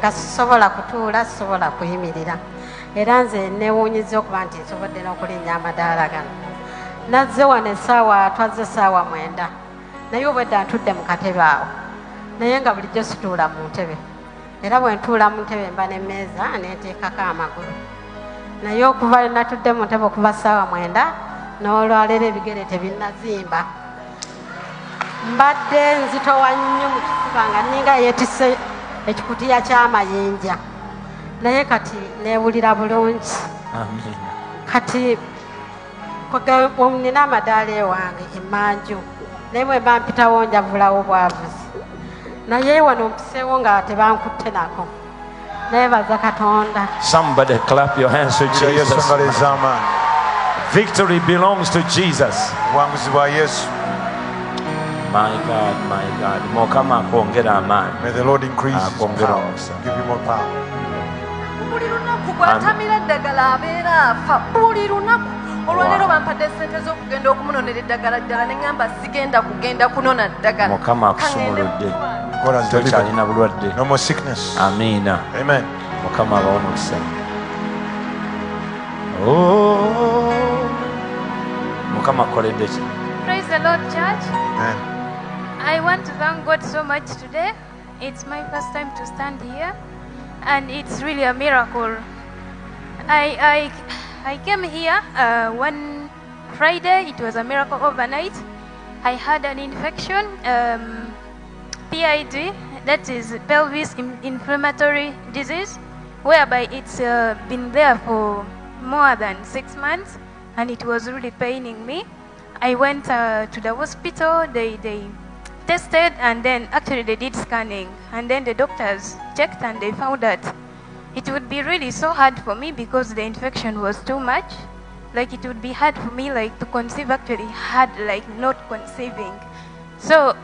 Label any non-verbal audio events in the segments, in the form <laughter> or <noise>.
nga sisobola kutuula sisobola kuyimirira. Era nze newuunyiza okuba nti nsobodde n'okulinnya amadaala gano. Nazze wano essaawa twazze essaawa mwenda. Naye obwedda ntudde mu katebe awo. Naye nga bulijjo situula mu ntebe. Era bwe ntuula mu ntebe mba nemmeeza neteekako amagulu. Naye okuva natudde mu ntebe okuva ssaawa mwenda n'olwaleero ebigere tebinnazimba. Mbadde nzitowa nnyo mu kifuba nga ninga yeetisse ekikutiya ky'amayinja. Naye kati neewulira bulungi. Kati nina amadaala ewange emanju naye bwe mba mpitawo njavulawo bwavuzi naye wano mpiseewo nga tebankutte nako. Naye baza katonda. Victory belongs to Jesus. obuwanguzi bwa yesu My God, my God. Mukama akwongera amaanyi. may the lord increase his Akwongera power give you more power buli lunaku bw'atamira eddagala abeera afa buli lunaku olwaleero bampadde sente z'okugenda okumunonera eddagala ddala ne ŋŋamba sigenda kugenda kunona ddagala Mukama akusumuludde. Tokyalina bulwadde. no more sickness Amiina. amen Mukama abawe omukisa. Oh. Mukama akoledde ki? Praise the Lord, church. amen I want to thank God so much today. It's my first time to stand here, and it's really a miracle. I I, I came here uh, one Friday. It was a miracle overnight. I had an infection, um, PID, that is pelvis inflammatory disease, whereby it's uh, been there for more than six months, and it was really paining me. I went uh, to the hospital. They they tested, and then actually they did scanning, and then the doctors checked, and they found that it would be really so hard for me because the infection was too much. Like it would be hard for me like to conceive actually hard like not conceiving. So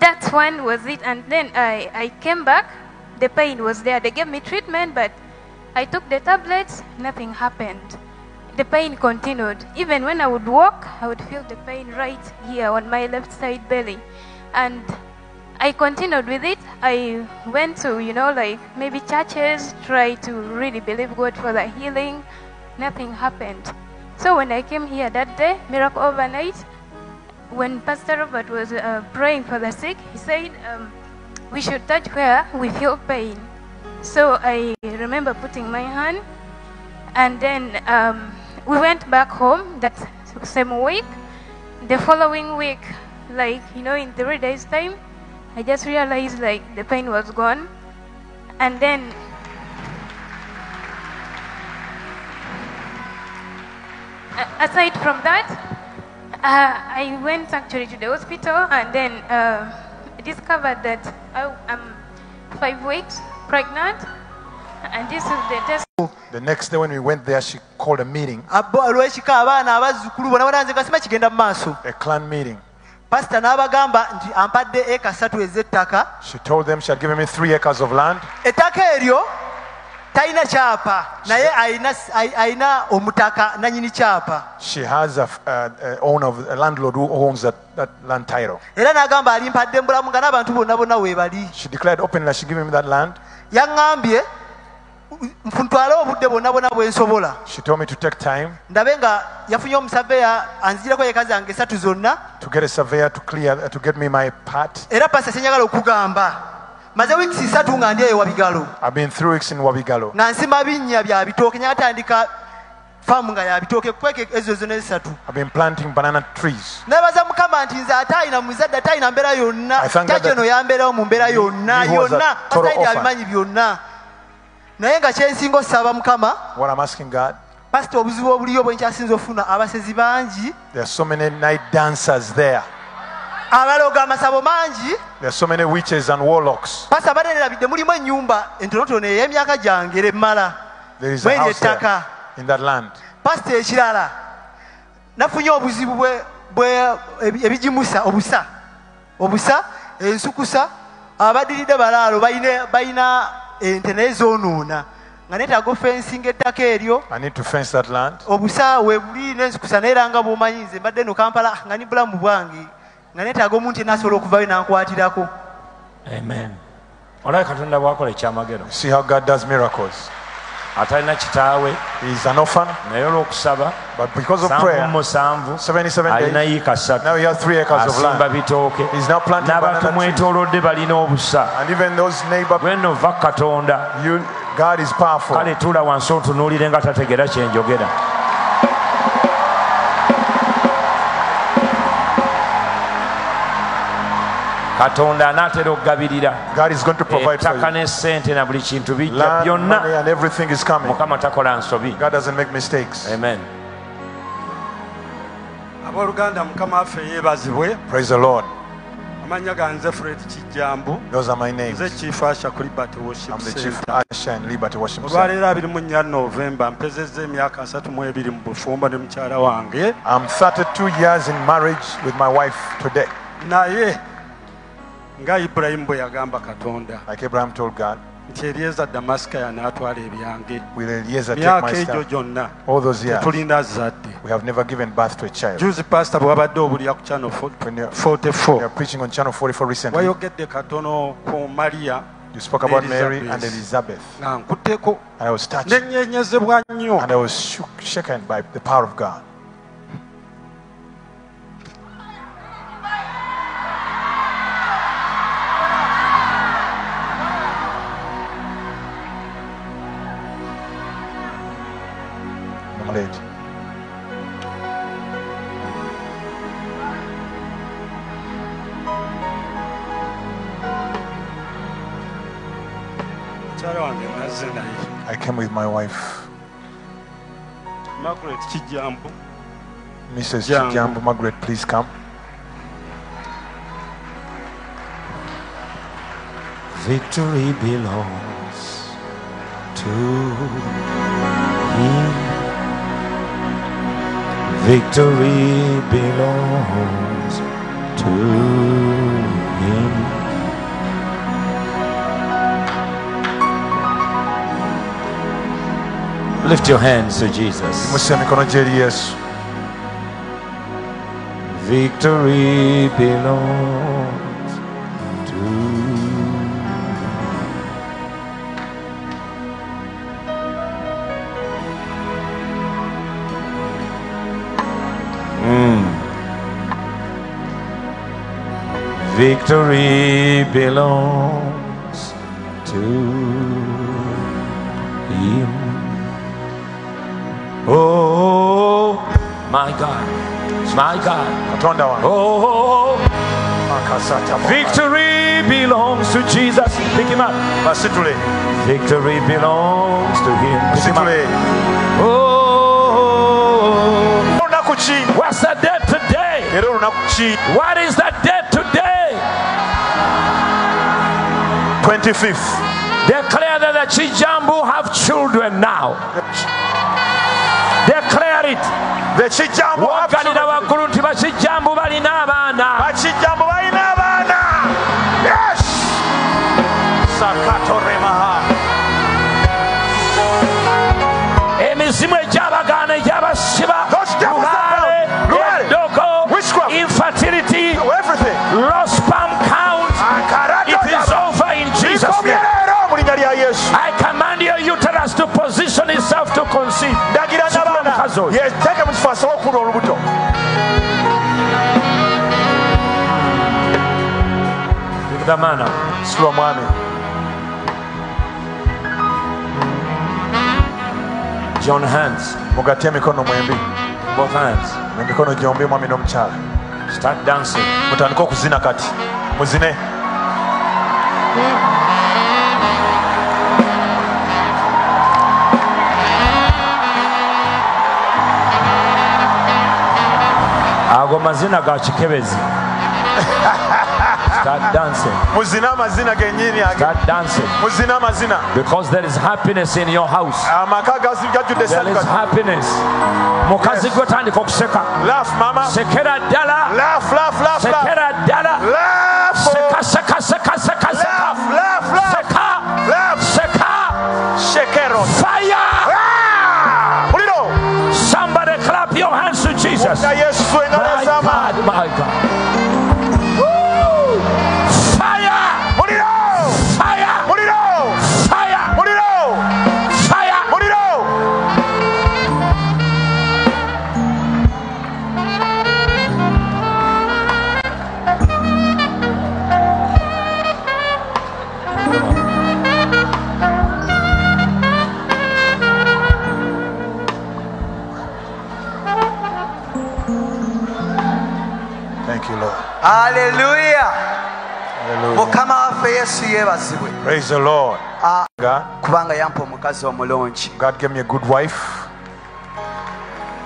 that one was it and then I, I came back, the pain was there. They gave me treatment but I took the tablets, nothing happened. The pain continued. Even when I would walk, I would feel the pain right here on my left side belly. And I continued with it. I went to, you know, like maybe churches, try to really believe God for the healing. Nothing happened. So when I came here that day, miracle overnight, when Pastor Robert was uh, praying for the sick, he said um, we should touch where we feel pain. So I remember putting my hand, and then um, we went back home that same week. The following week, like you know, in three days' time, I just realized like the pain was gone, and then A- aside from that, uh, I went actually to the hospital and then uh, discovered that I, I'm five weeks pregnant, and this is the test. the next day when we went there she called a meeting. Abo- olwekika abaana abazzukulu bona bona nze gasima kigenda mu maaso. A clan meeting pasita n'abagamba nti ampadde eka ssatu ez'ettaka. She told them she had given me three acres of land. Ettaka eryo talina kyapa naye alina omutaka nanyini kyapa. She has a, f- a owner of a landlord who owns that, that land title. Era n'agamba alimpadde mu bulamu nga n'abantu bonna bonna weebali she declared openly she gave him that land. Yaŋŋambye ntwale obudde bwonna bwonna bwensobola ndabe nga yafunye omusaveya anzigireko yeka zange esatu zonna. era pasa senyagala okugamba maze wiikisi esatu nga ndi eyo wabigalo. Nga nsima binnya bya bitooke nyatandika faamu nga yabitooke kweke ezo zona esatu nebaza mukama nti nze ataayina muzadde ataayina mbeera yonna. Kyakyono yambeerawo mu mbeera yonna yonna. ataidi abimanyi byonna. Naye nga kyensinga osaba mukama what i'm asking god pasita obuzibu obuliyo bwe nkyasinza ofuna abasezi bangi there are so many night dancers there. abaloga amasabo mangi there are so many witches and warlocks. Pasita banerabidde mulimu ennyumba entonotono ey'emyaka gyange era emmala. There is a mweri ettaka. in that land. Pasita ekirala nafunye obuzibu ebigimusa obusa. Obusa ensukusa abadiridde balaalo balina ente naye zoonoona nga neetaaga ofensinga ettaka eryo. I need to fence that land. Obusa we buli n'ensukusa naye era nga bw'omanyi nze mbadde no kampala nga ni bulamu bwange nga neetaaga omuntu yenna asobola okuvayo n'ankwatirako. Amen. Olabe katonda bwakola ekyamagero atalina kitaawe. An orphan, naye olw'okusaba but because of prayer, musanvu 77 alina days, ssatu. now he has three acres of land. bitooke. Now planting banana trees. balina obusa. And even those neighbor, gweno va katonda. You, God is powerful. kale tula wansi otunuulire nga tategera kyenjogera katonda anaatera okugabirira God is going to provide for ettaka you. n'essente na buli kintu bijja Land, byonna and everything is coming. mukama takola nsobi God doesn't make mistakes. amen abooluganda mukama waffe yeebazibwe Praise the Lord. amannya ganze fred kijambu Those are my names. nze chief asha ku liberty worship I'm the chief center usher and liberty worship center. olwaleero 24 novemba mpezezza emyaka 32 mu bufumbo ne mukyala wange I'm 32 years in marriage with my wife today. naye nga ibulayimu bwe yagamba katonda Like Abraham told God, nti eryeza damasika yanaatwala ebyange will Eliezer take myaka my egyo stuff? gyonna All those years, tetulina zadde we have never given birth to a child. juzi pasita bwe wabadde owulira ku channel When you're, 44 you're preaching on channel 44 recently, wayogedde katono ku mariya you spoke about Mary and Elizabeth. nga nkutteko And I was touched nenyenyezebwa nnyo and I was shook, shaken by the power of God. Late. mukyala wange nazze naye I came with my wife, margaret kijambu Mrs. Jangu. Chijambu. Margaret, please come. Victory belongs to Him. Victory belongs to Him. Lift your hands to Jesus. Musa emikono gye eri Yesu. Victory belongs to Victory belongs to Him. Oh, my God, my God. Oh, victory belongs to Jesus. Pick him up. Victory belongs to him. Pick him up. Oh, what's the date today? Era olunaku ki? What is the date 25th. Declare that the Chijambu have children now. Declare it. Bekijambo Woganira waggulu nti to conceive ndagira him n'abaana. Oh, put yeteeke mu kifo asobole okufuna olubuto. Damaana situla omwami. John hands mugatte emikono mwembi. Both hands emikono gyombi mwami n'omukyala. Start dancing. Mutandike okuzina kati. Muzine ago mazina ga kikebezi start dancing. Muzine amazina gennyini start dancing. Amazina because there is happiness in your house. Ah, Amaka gazi- gajjudde there is happiness. Mukazi gwe tandika okuseka laaf mama. Sekera ddala laaf laaf laaf laaf sekera ddala laaf oh. seka seka seka seka seka. Laaf laaf you, Hallelujah. mukama waffe yesu yeebazibwe. Praise the Lord. Ah, God, kubanga yampa omukazi omulungi God gave me a good wife.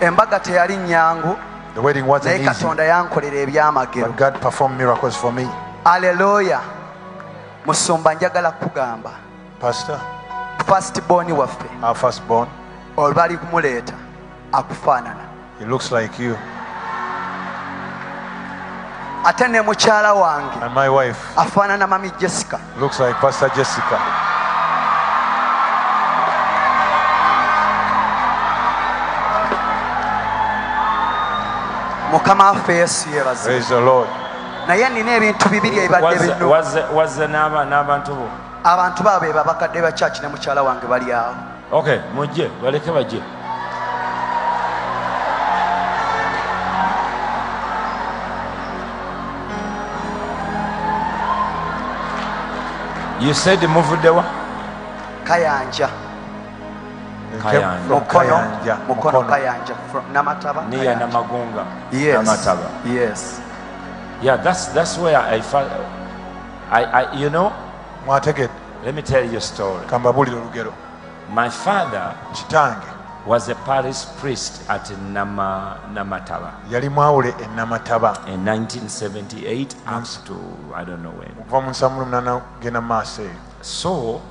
embaga teyali nyangu The wedding wasn't naye easy, katonda yankolera ebyamagero. But God performed miracles for me. aleluya musumba njagala kugamba Pastor, fast born waffe. Our firstborn, olubali kumuleeta akufaanana ate ne mukyala wange. And my wife. Afaanana mami jessica. Looks like Pastor Jessica. mukama waffe yesu Lord. naye nina ebintu bibiri ebibadde binu wazze wazze n'aba- n'abantu bo. Abantu baabo be babakadde ba kyaki ne mukyala wange bali awo. Okay mujje baleke bajje you said muvuddewa kayanja. Kayanja. mukono namataba? Niya namagunga. Yes. Namataba. Yes. Yeah that's that's where i felt I, I you know? Mwategedde let me tell you a story. Kambabulira olugero. My father kitange was a parish priest at Nama, Namataba. Yali mwawule e namataba. In 1978 up to I don't know when. okuva mu nsamu lumunana genda mu maaso eyo. So,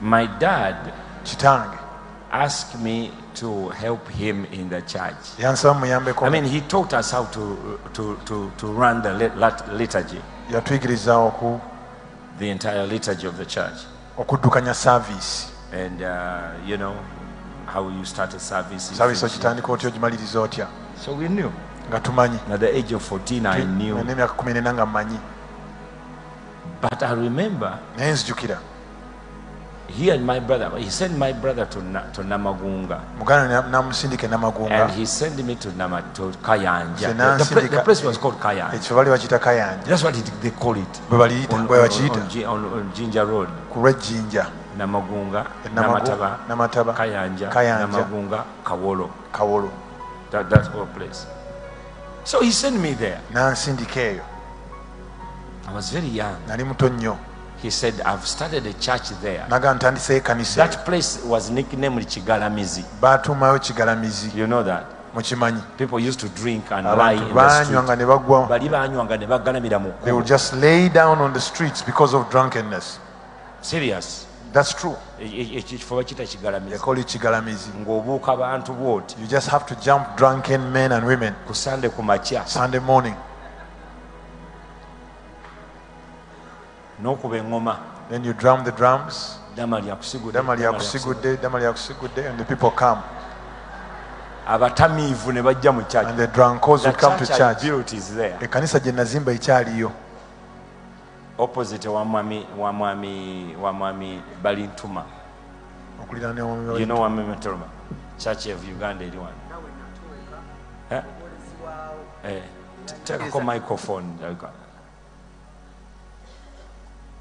my dad kitange asked me to help him in the church. I mean, he taught us how to, to, to, to run the lit- lit- liturgy, the entire liturgy of the church. okuddukanya service And, uh, you know, how you start a service. you saavisi okitandika otya ogimaliriza otya So we knew. nga tumanyi At the age of 14, I knew. n'emyaka kumi nena nga mmanyi But I remember naye nzijukira he and my brother, he sent my brother to, Na, to Namagunga. muganda namusindika namagunga And he sent me to, Nama, to Kayanja. The, the, the place was called Kayanja. ekyo bali bakiyita kayanja That's what it, they call it. bwe baliyita On, bwe on, bakiyita on, on, on Ginger Road. ku lwejjinja Namagunga, E Namataba, namataba Kayanja, Kayanja. Namagunga, Kawolo. kawolo That, that whole place. So he sent me there. nansindika eyo I was very young. nali muto nnyo He said, I've started a church there. naga ntandiseyo ekanisa That place was nicknamed Chigalamizi. kigalamizi. You know that? mukimanyi. People used to drink and lie abantu in the banywanga street. ne bagwa. Bali banywanga ne bagalamira mu they would just lay down on the streets because of drunkenness. Serious? That's true. They call it bwoti. You just have to jump drunken men and women. Sunday morning n'okuba eŋŋoma then you drum the drums. Ddama lyakusigudde ddama lyakusigudde and the people come. Abatamiivu ne bajja mu ekkanisa gye nazimba ekyaliyo. Opposite wamwami balintuma. Yino wamwami balintuma. church of uganda eri wano. Tekako eh? eh, microphone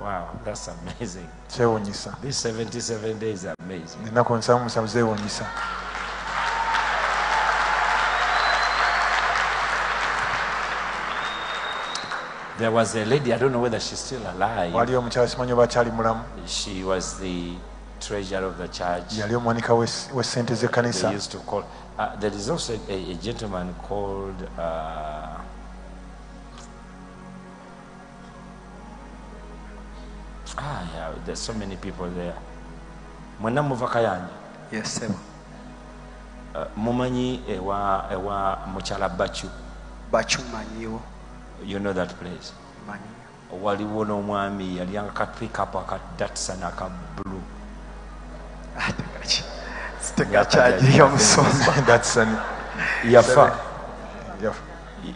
wow that's amazing. <laughs> Kyewuunyisa these 77 days are amazing. Ennaku nsamu musanvu zeewuunyisa there was a lady i don't know whether she's still alive. Waliyo omukyala simanyi oba akyali mulamu. She was the treasurer of the church. Yali omwanika w'es- w'essente they used to call uh, there is also a, a gentleman called uh, ah yeah there's so many people there. Mwenna muva kayanja yesebo uh, mumanyi ewa ewa mukyala bachu. Bakimanyiwo you know that place? Manyi waliwo n'omwami yali anga ka pickup aka datsan aka blue. Tegakyagiri omusumba That's an, yafa. Yeah,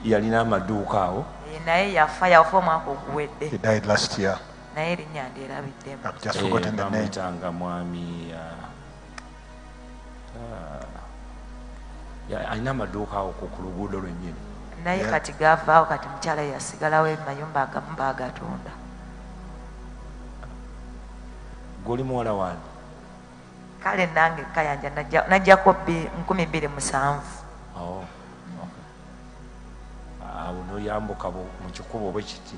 yalina amaduuka awo? Naye yafa yafa omwaka oguwedde he died last year. Naye erinnya ndyerabiddemu I've just forgotten the name. bamuyitanga mwami ah, ah, ya- alina amaduuka awo ku luguudo lwennyini. Naye kati gavaawo kati mukyala yasigalawo emayumba agamu baagatunda guli muwala wani kale nange kayanja najja- najjako nkumi bbiri musanvu awo awo noyambuka bu- mu kikubo bwe kiti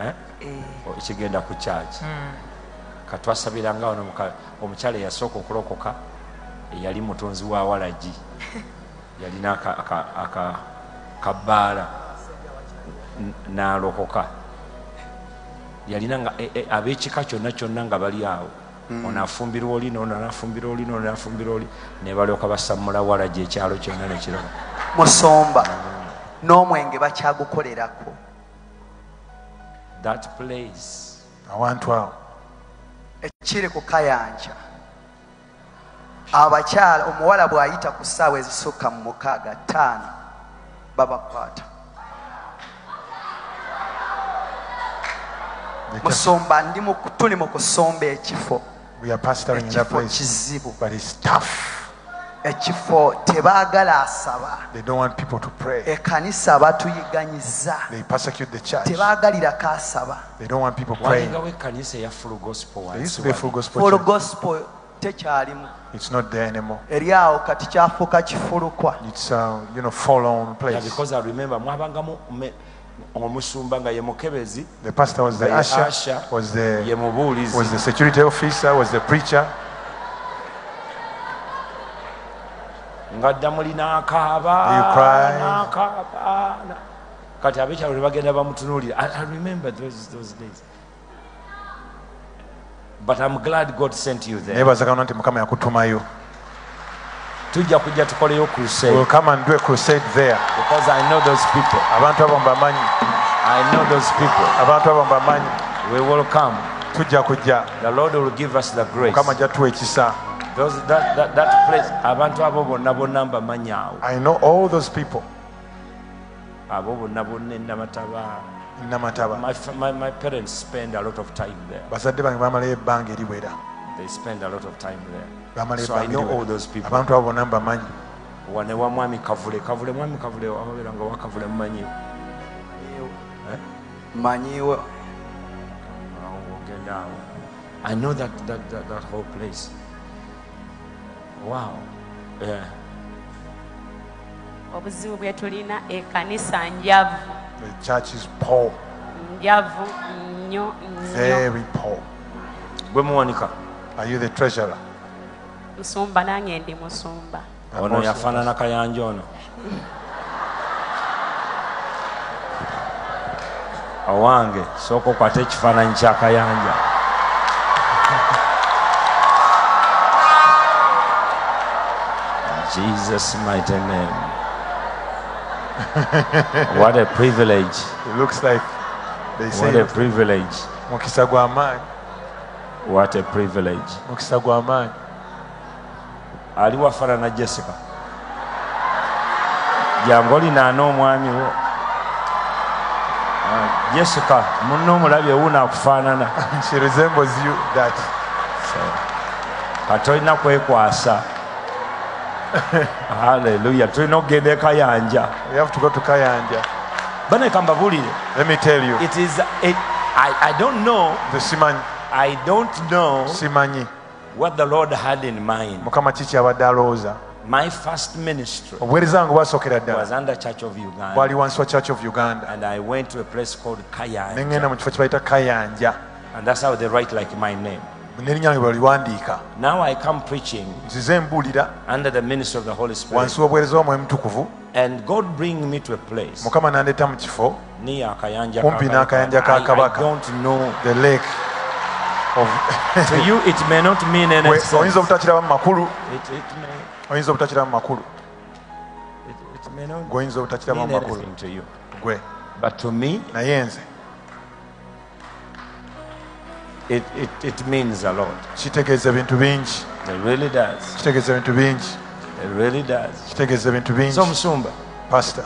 Eh? Eh, O- kigenda ku kyaki mm, katwasabiranga wano omukyala eyasooka okulokoka eyali mutonzi wa walagi. <laughs> Yalina aka- aka- aka- kabbaala N- n'alokoka. Yalina nga e- e- ab'ekika kyonna kyonna nga bali awo. Ono afumbirwa oli noono nafumbira oli noono nafumbira oli ne balyoka basammula walagi ekyalo kyonna nekiroka musomba. N'omwenge bakyagukolerako that place. Awantu awo ekiri abakyala omuwala bw'ayita ku ssaawa ezisukka mu mukaaga ttaano babakwata. Musumba tuli mu kusomba ekifo. ekifo kizibu. Ekifo tebaagala asaba. They don't want people to pray. Batuyiganyiza they persecute the church. They don't want people praying. walingawo ekkanisa eya full gospel there used wansi to be a wali. full gospel full gospel tekyalimu. It's not there anymore. Eri kati kyafuuka kifulukwa. It's uh, you know fallen Yeah, place. because I remember mwabangamu omusumba nga ye mukebezi the pastor was the nga usher usher, was the was the security officer was the preacher nga ddamuli n'akaaba kati ab'ekyalo tebagenda bamutunuulira i remember those, those days. But i'm glad god sent you there. Nebazakana nti mukama yakutumayo tujja kujja tukoleyo abantu abo mbamanyi. Abantu abo mbamanyi. Tujja kujja. Mukama jatuwa ekisa. Those, that, that, that place abantu abo bonna bonna mbamanyi awo i know all those people. Abo bonna bonna enamataba namataba my, my, my parents spend a lot of time there. Bazadde bange bamalayo ebbanga eriwera they spend a lot of time there. So i ebbanga know all eriwera those people. Abantu abo bonna mbamanyi wane wa mwami kavule kavule mwami kavule mumanyi Awo ogenda awo. I know that, that, that, that whole place wow. Yeah. obuzibu bwe tulina ekkanisa njavu. The church is poor. Njavu nnyo nnyo. Very poor. Gwe muwanika. Are you the treasurer? Musumba nange ndi musumba. Ono yafaanana kayanja ono. Owange sooka okwate ekifaananyi kyakayanja jesus mighty name. What a privilege. It looks like they what say a privilege. Mukisa gw'amaanyi what a privilege. Mukisa gw'amaanyi ali wafaanana jessica. Jangu olinaana omwami wo. Ah, jessica munna omulabye wuuna akufaanana <laughs> she resembles you that. Kati olina kwekwasa Hallelujah. Tuno gede kayanja. We have to go to kayanja bane know. Simani. what the lord had in mind mukama kiki abadde My first ministry was under Church of Uganda. Bwali Church of Uganda. And I went to a place called Kayanja. And that's how they write like my name n'erinnya lange bwaliwandiika now i come preaching nzize mbuulira under the ministry of the holy spirit. wansi w'obuweereza w'omwoyo mutukuvu and god bring me to a place mukama n'andeeta mu kifo. Kumpi n'akayanja ka Kabaka. don't know the lake of <laughs> to you it may not mean anything oyinza obutakiraba mu makulu? It, it may oyinza obutakiraba mu makulu? It, it may not gwe oyinza obutakiraba mu mean makulu? anything to you. Gwe. But to me naye nze it, it, it means a lot. kitegeeza ebintu bingi It really does. kitegeeza ebintu bingi It really does. kitegeeza ebintu bingi So Musumba, pastor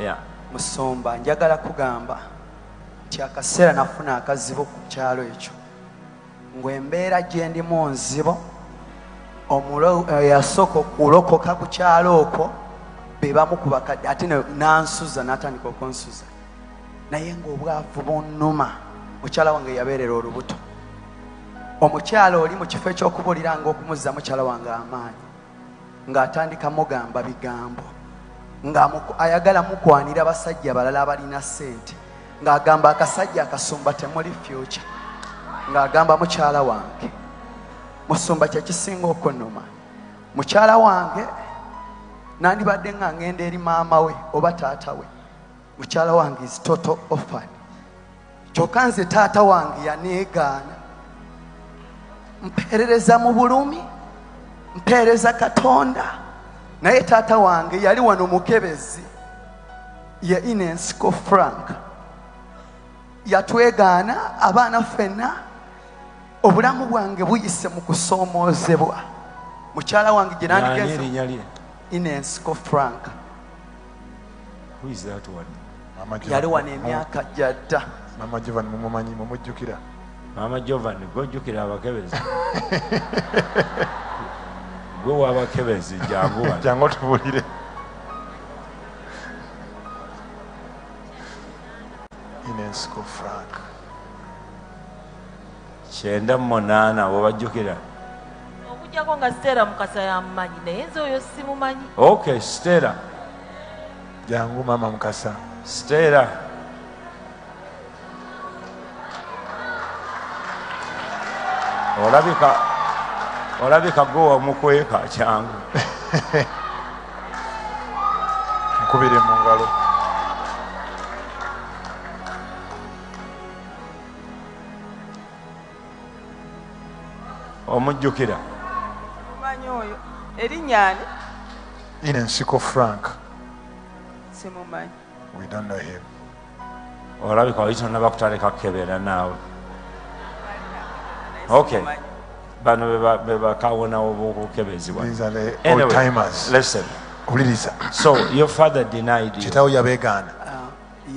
yeah. musumba njagala kugamba nti akaseera nafuna akazibu ku kyalo ekyo ngwembeera gye ndimu nzibo omulo- eh, yasooka okulokoka ku kyalo okwo be bamu ku bakadde ate ne- nansuza n'atandika okunsuza naye ng'obwavu bunnuma mukyala wange yabeerera olubuto. Omukyala oli mu kifo ekyokubuulira ngaokumuzza mukyala wange amaanyi ng'atandika mugamba bigambo ng'amuku- ayagala mukwanira basajja balala abalina ssente ng'agamba akasajja akasumba temuli fyuca ng'agamba mukyala wange musumba kyekisinga okunnuma. Mukyala wange nandibadde nga ngenda eri maama we oba taata we mukyala wange is total ofan kyokka nze taata wange yaneegaana. Mpeerereza mu bulumi mpeereza katonda. Naye taata wange yali wano mukebezi ye inensco frank. Yatwegaana abaana ffenna obulamu bwange buyise mu kusoomoozebwa mukyala wange gye lye? inensco frank. Yali wano emyaka jadda mama jovan mumumanyi mumujjukira. Maama Jovan, gwojjukira abakebezi. <laughs> Gwe w'abakebezi jangu jangu otubulire inensco frank kyenda mu munaana wobajjukira okujjako nga siteera mukasa yamumanyi naye nze oyo simumanyi. Okay stera jangu mama mukasa. Stera olabika olabika gwe wamukweka kyangu. <laughs> Nkubire mu ngalo. Omujjukira. Mumanyi oyo erinnya ani? Inensiko frank. Simumanyi. We don't know him. Olabika oli tonnaba kutaleka kukebera naawe the Anyway, old timers. listen. So your father denied you. Kitawo yabeegaana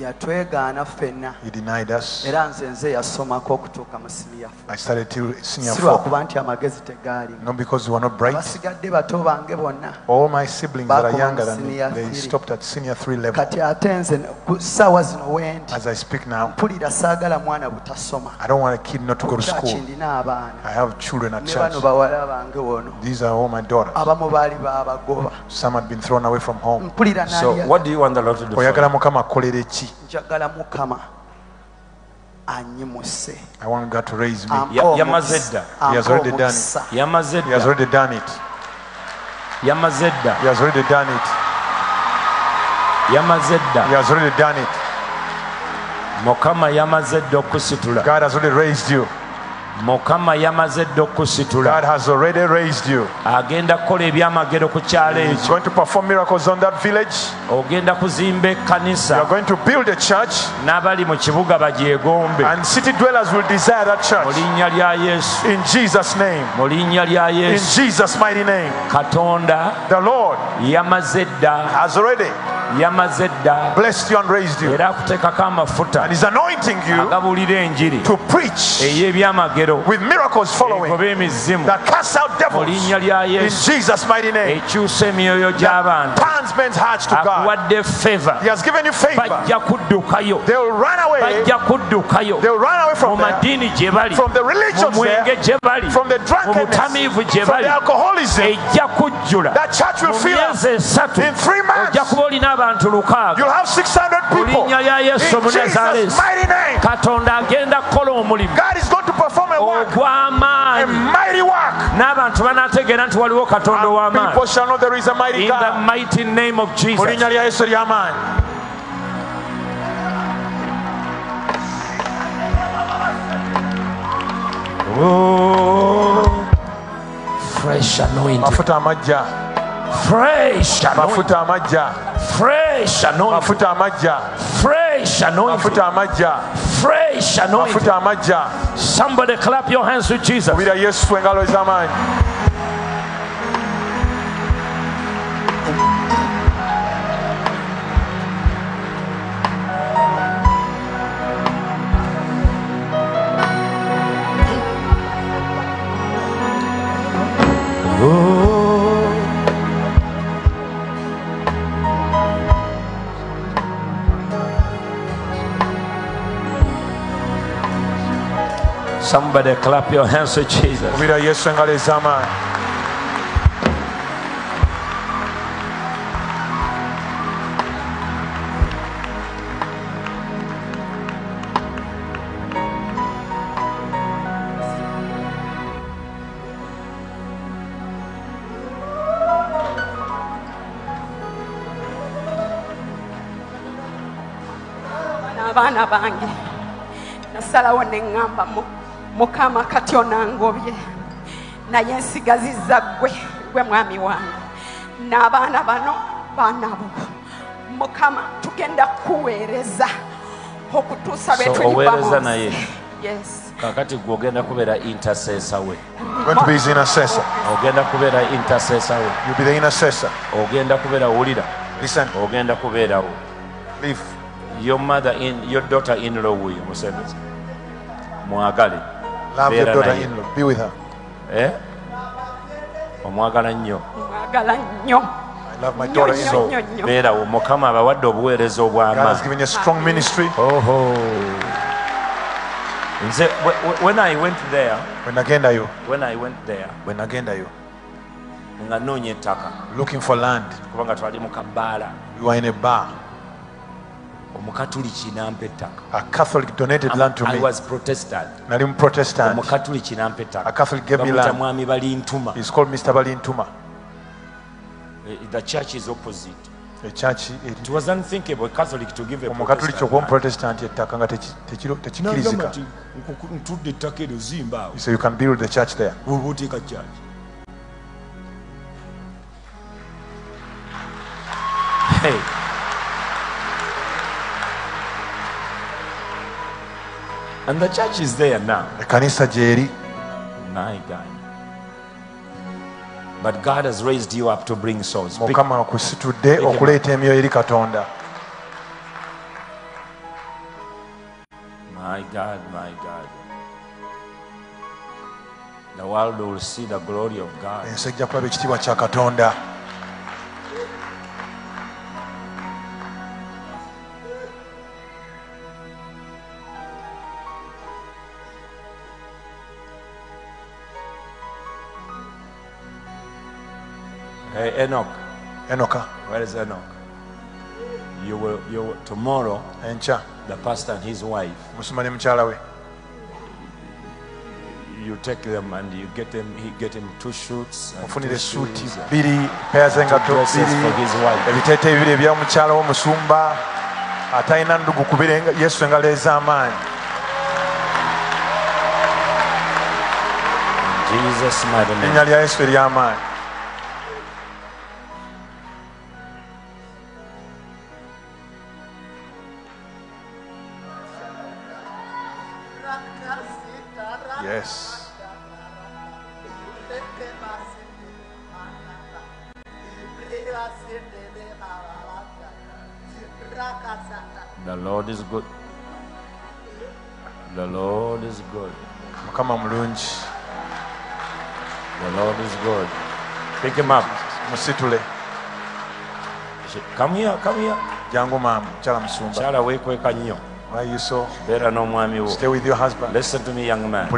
yatwegaana ffenna. He denied us. Era nze nze yasomako okutuuka mu siniya i started till senior si four lwakuba nti amagezi tegaalimu because we were not bright. Bato bange bonna all my siblings that are younger than me they stopped at senior three level. Ate nze ku ssaawa zino wendi as i speak now mpulira saagala mwana butasoma. I don't want a kid not to go to school. abaana i have children at ne church. bano bawala bange wono. These are all my daughters. Abamu baali babagoba some had been thrown away from home. Mpulira so what do you want the lord to do for oyagala you? mukama akolere ki njagala mukama anyimuse i want god to raise me. Ampe yamaze dda. He has already done it. omukisa. yamaze he has dda already done it. Yamaze dda he has already done it. Yamaze he has already done it. Mukama yamaze dda okusitula. God has already raised you mukama yamaze dda god has already raised you. Agenda kukola ebyamagero ku kyalo ekyo. going to perform miracles on that village. Ogenda kuzimba ekkanisa. Going to build a church. N'abali mu kibuga bagyegombe. And city dwellers will desire that mu church linnya lya yesu. In jesus name. Mu linnya lya in yesu. Jesus mighty name. Katonda the lord yamaze dda. has already yamaze dda blessed you and raised you. Era akuteekako amafuta. And is anointing you enjiri. to preach ey'ebyamagero. with miracles following egoba emizimu. that cast out mu devils linnya lya in yesu. Jesus mighty name. Ekyusa emyoyo gy'abantu turns men's hearts to god. Akuwadde feva he has given you favor. Bajja kuddukayo. They will run away. Bajja kuddukayo. They will run away mu from there. madiini gye bali. From the mu religions mwenge gye bali. From the mu drunkenness butamiivu gye bali the alcoholism. Ejja kujjula. That church will mu myezi esatu. in three months. Ojja kuba olina abantu lukaaga you'll have 600 mu people linnya lya yesu omunazaalesi mighty name. Katonda agenda kukola omulimu. God is going to perform a work. A ogw'amaanyi mighty work. N'abantu banaategeera nti waliwo katonda ow'amaanyi people shall know there is a mighty in the mighty name of mu jesus linnya lya yesu ery'amaanyi Oh, fresh anointing fresh anointing. Mafuta amajja fresh anointing. Mafuta amajja fresh anointing. Mafuta amajja fresh anointing. mafuta amajja Somebody clap your hands to Jesus. yesu engalo ez'amaanyi Somebody clap your hands to Jesus. kubira yesu engalo ez'amaanyi n'abaana bange. Nasalawo ne ŋŋamba mu- mukama kati onangobye naye nsigazizza ggwe gwe mwami wange. N'abaana bano baanabo mukama tugenda kuweereza okutuusa nsi. naye? Kakati gwe ogenda kubeera intercessor we? Ogenda kubeera intercessor we? You'll be the intercessor. Ogenda kubeera wulira? Ogenda kubeerawo your mother in your daughter in law wuyo musembezi mwagale love your daughter-in-law. be with her. Eh? omwagala nnyo. Mwagala nnyo. I love my daughter in nnyo law nnyo nnyo. Beerawo mukama abawadde obuweereza God has given you a strong ministry. Oho. nze whe- whe- when i went there bwe nagendayo when i went there bwe nagendayo nga noonya ettaka. Looking for land. Kubanga twali mu kabbaala you are in a bar omukatuliki nampa ettaka a catholic donated land to i me. was protestant. Nali mu protestant omukatuliki nampa ettaka a catholic gave me land. mwami balintuma. He's called mr balintuma. Eh, the church is opposite. Ekyaki it was unthinkable a catholic to give a omukatuliki okuwa Protestant omuprotestant ettaka nga teki- tekiro- land. tekikirizika N'agamba nti, "Nkuku- ntudde ettaka eryo zimba And the church is there now. ekkanisa gyeri My God. But God has raised you up to bring souls. Mukama akusitudde okuleeta emyoyo eri katonda My God, my God. The world will see the glory of God. ensi ejja kulaba ekitiibwa kya katonda Hey, Enoch. enoka Where is Enoch? You will, you will, tomorrow, Encha. the pastor and his wife, you take them and you get them, he get him two shoots. and mufunire two suuti shoes and bbiri peya z'engato two dresses bbiri for his wife. ebiteeteeyi bibiri ebya mukyala w'omusumba atalina ndugu kubira yesu engalo ez'amaanyi Jesus' name. erinnya lya yesu ery'amaanyi Lord is good. The Lord is good. mukama mulungi The Lord is good. Pick him up. musitule Come here, come here. jangu maama mukyala musumba Kyala weekweka nnyo. why you so Beera n'omwami wo. stay with your husband Listen to me, young man.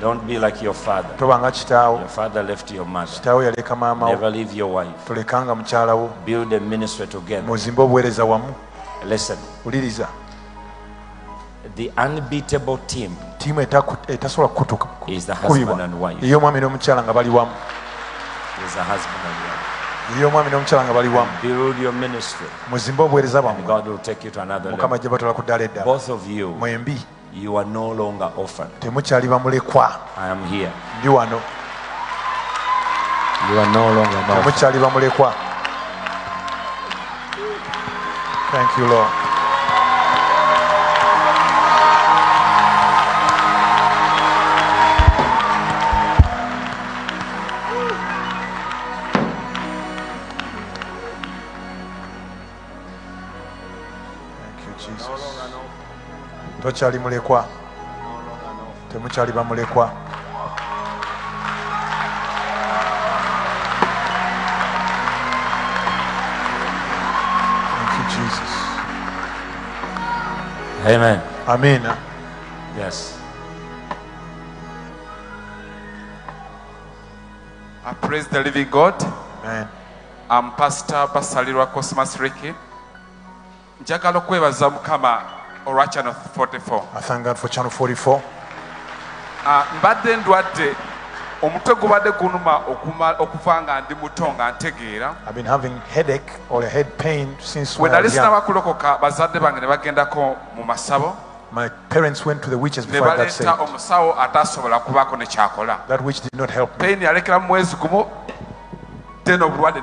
Don't be like your father. Your father left your mother. kitaawo yaleka maama wo Never leave your wife. mukyala Build a ministry together. listen. Wuliriza the unbeatable team ttiimu etasobola kutukakubibwa ey'omwami n'omukyala nga bali wamu. Ey'omwami n'omukyala nga bali muzimbe obuweereza bwammemukama gye batwala ku ddala eddala mwembi temukyali bamulekwa. Ndi wano. Temukyali bamulekwa. Thank you, Lord. tokyali mulekwa. Temukyali bamulekwa Amen. Amen. Yes. I praise the living God. Amen. I'm Pastor Basalirwa Cosmas Ricky. njagala okwebaza mukama olwa channel 44 i thank god for channel 44 Ah, mbadde ndwadde omutwe gubadde gunuma okuva nga ndi muto nga ntegeera. I've been having headache or a head pain since bwe when I nali sinaba kulokoka bazadde bange ne bagendako mu masabo. My parents went to the witches before i got saved. omusawo atasobola kubaako ne kyakola. That which did not help me. Peyini yalekera mu mwezi gumu then obulwadde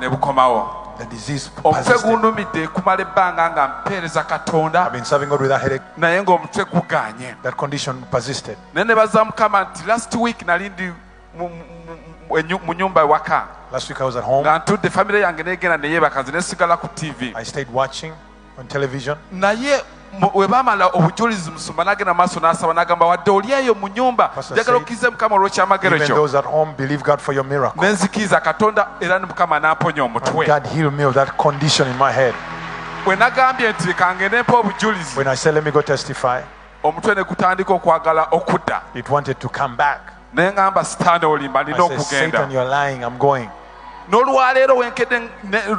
the disease omutwe persisted. gundumidde kumala ebbanga nga mpeereza katonda. I've been serving god with a headache. Naye ng'omutwe guganye. That condition persisted. Naye ne baza mukama nti last week nali ndi mu- nyumba ewaka last week i was at home. Nga ntudde famire yange negenda neyeebaka nze nesigala ku tv i stayed watching on television. Naye we baamala obujulizi musumba n'agenda maaso n'asaba n'agamba wadde olieyo mu nyumba. Njagala okkirize mukama olw'ekyamagero even kyo those at home believe god for your miracle. Ne nzikiriza katonda era ne mukama n'amponya omutwe god healed me of that condition in my head. Bwe nagambye nti kangende mpa obujulizi when i said let me go testify omutwe ne gutandika okwagala okudda it wanted to naye ngamba sitaani olimba i nina said okugenda satan you're lying. I'm going. N'olwaleero wenkedde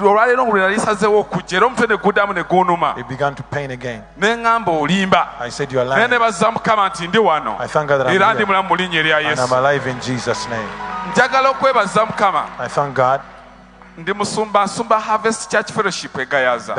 olwaleero lwe nali sazeewo okujja era omutwe ne guddamu ne gunuma. It began to pain again. Ne ŋŋamba olimba. I said you're naye lying. Ne bazza mukama nti ndi wano. I thank god that era i'm ndi mulamu mu linnya erya and i'm yesu. alive in jesus name. Njagala okwebaza mukama. I thank god. Ndi musumba nsumba harvest church fellowship egayaza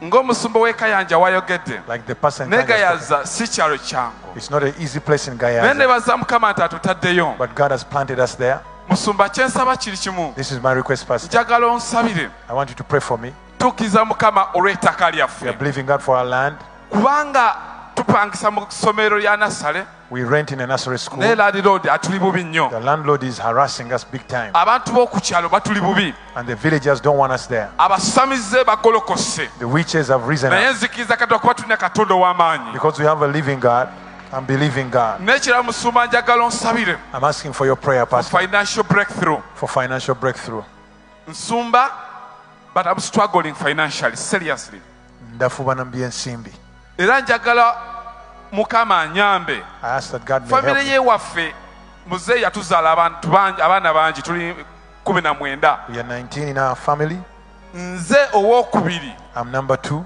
that's the church i pastor in gayaza ng'omusumba w'ekayanja wayogedde. Like the person in naye Gayaza. gayaza si kyalo kyangu. It's not an easy place in naye nebaza mukama nti atutaddeyo. But god has planted us there. Musumba kyensaba kiri kimu. This is my request pastor. Njagala onsabire. I want you to pray for me. Tukkiriza mukama olw'ettaka we lyaffe are god for our land. Kubanga tupangisa mu ssomero lya nasale. We rent in a nursery school. Naye ladi atuli bubi nnyo. The landlord is harassing us big time. Abantu b'oku kyalo batuli bubi. And the villagers don't want us there. Abasamize bagolokose the witches have risen naye up. nzikiriza katonda kuba tulina katonda ow'amaanyi because we have a living god i'm believing god. N'ekirala musumba njagala onsabire i'm asking for your prayer pastor. financial breakthrough. For financial breakthrough. Nsumba but i'm struggling financially seriously. Ndafuba mu byensimbi era njagala mukama anyambe. I ask that god may famire help me. yewaffe muzeeyi yatuzaala abaana bangi tuli kumi na mwenda. We are 19 in our family. Nze owookubiri. I'm number two.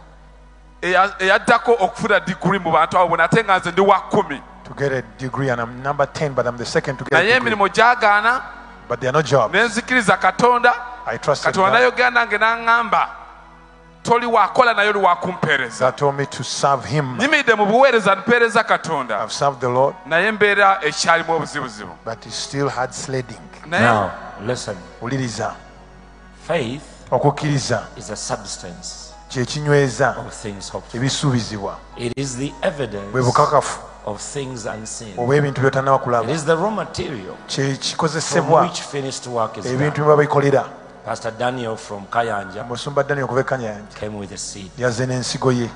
Eya- eyaddako okufuna diguri mu bantu abo bonna ate nga nze ndi wa kumi. To get a degree and i'm number 10 but i'm the second to get naye emirimu gyagaana but there are no jobs. ne nzikiriza katonda. Katonda nayogera nange n'aŋŋamba toli wakola naye oli wakumpeereza god told me to serve him. Nyimiridde mu buweereza mpeereza katonda. I've served the lord naye mbeera ekyalimu obuzibuzibu but he still had sledding naye Now, listen. wuliriza Faith okukkiriza is a substance kyekinyweza of things hoped for. ebisuubizibwa It is the evidence bwe bukakafu. of things unseen. oba ebintu byotannaba It kulaba is the raw material kye from which finished work is ebintu done. bye babikolera Pastor Daniel from Kayanja musumba Daniel kuve Kayanja came with a seed. Yaze n'ensigo ye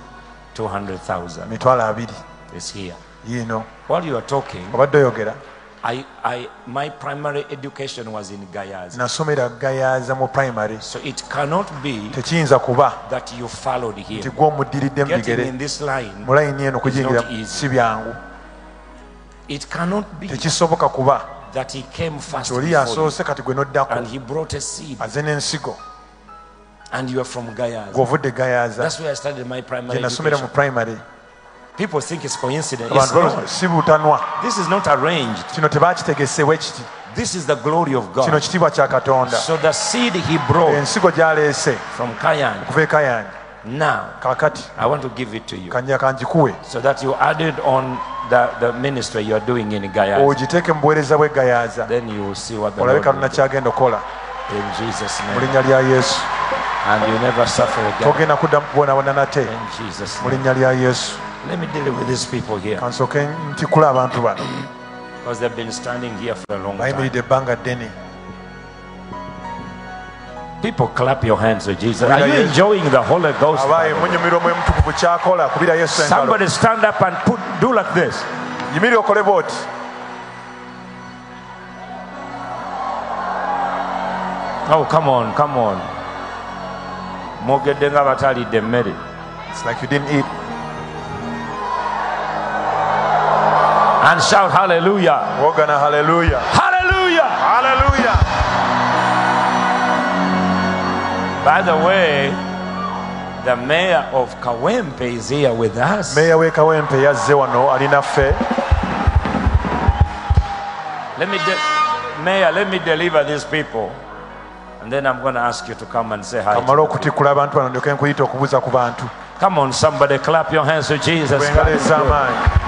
200,000 Mitwala abiri is here. yiino While you are talking, obadde oyogera I, I, my primary education was in Gayaza. nasomera gayaza mu primary So it cannot be tekiyinza kuba that you followed him. nti gwe omuddiridde mu Getting bigere in this line mu layini eno is not easy. si byangu It cannot be tekisoboka kuba that he came first oli yasoose kati gwe noddako and he brought a seed aze n'ensigo and you are from Gayaza. gayaza That's where I started my primary mu education. primary People think it's coincidence. It's not. This is not arranged. kino tebakitegesewe bwe kiti This is the glory of kino God. kitiibwa kya katonda So the seed he brought ensigo gy'aleese from Kayan, okuva e now kakati I want to give it to you so that you add it on the, the ministry you are doing in Gayaza. ogiteeke mu buweereza bwe gayaza Then you will see what the olabe Lord will do. kyagenda In Jesus' mu name. linnya lya yesu And you never suffer again. togenda kudda mu kubonaabona nate In Jesus' mu name. linnya lya yesu Let me deal with these people here kansooke ntikula abantu bano because they've been standing here for a long time. bayimiridde ebbanga ddene People clap your hands to Jesus. Are you enjoying the Holy Ghost? abaye munyumirwa omwoyo mutukuvu kyakola kubira yesu engalo Somebody stand up and put do like this. yimirira okole bwoti Oh, come on, come on. mwogedde nga batalidde emmere It's like you didn't eat. and shout hallelujah wogana hallelujah hallelujah by the way the mayor of kawempe is here with us. Meeya w'e kawempe yazze wano ali naffe let me mayor let me deliver these people and then i'm going to ask you to come and say hi to kamale okutikkula abantu bano ndyoke nkuyita okubuuza ku bantu. Come on somebody clap your hands to jesus. Bwengalo ez'amaanyi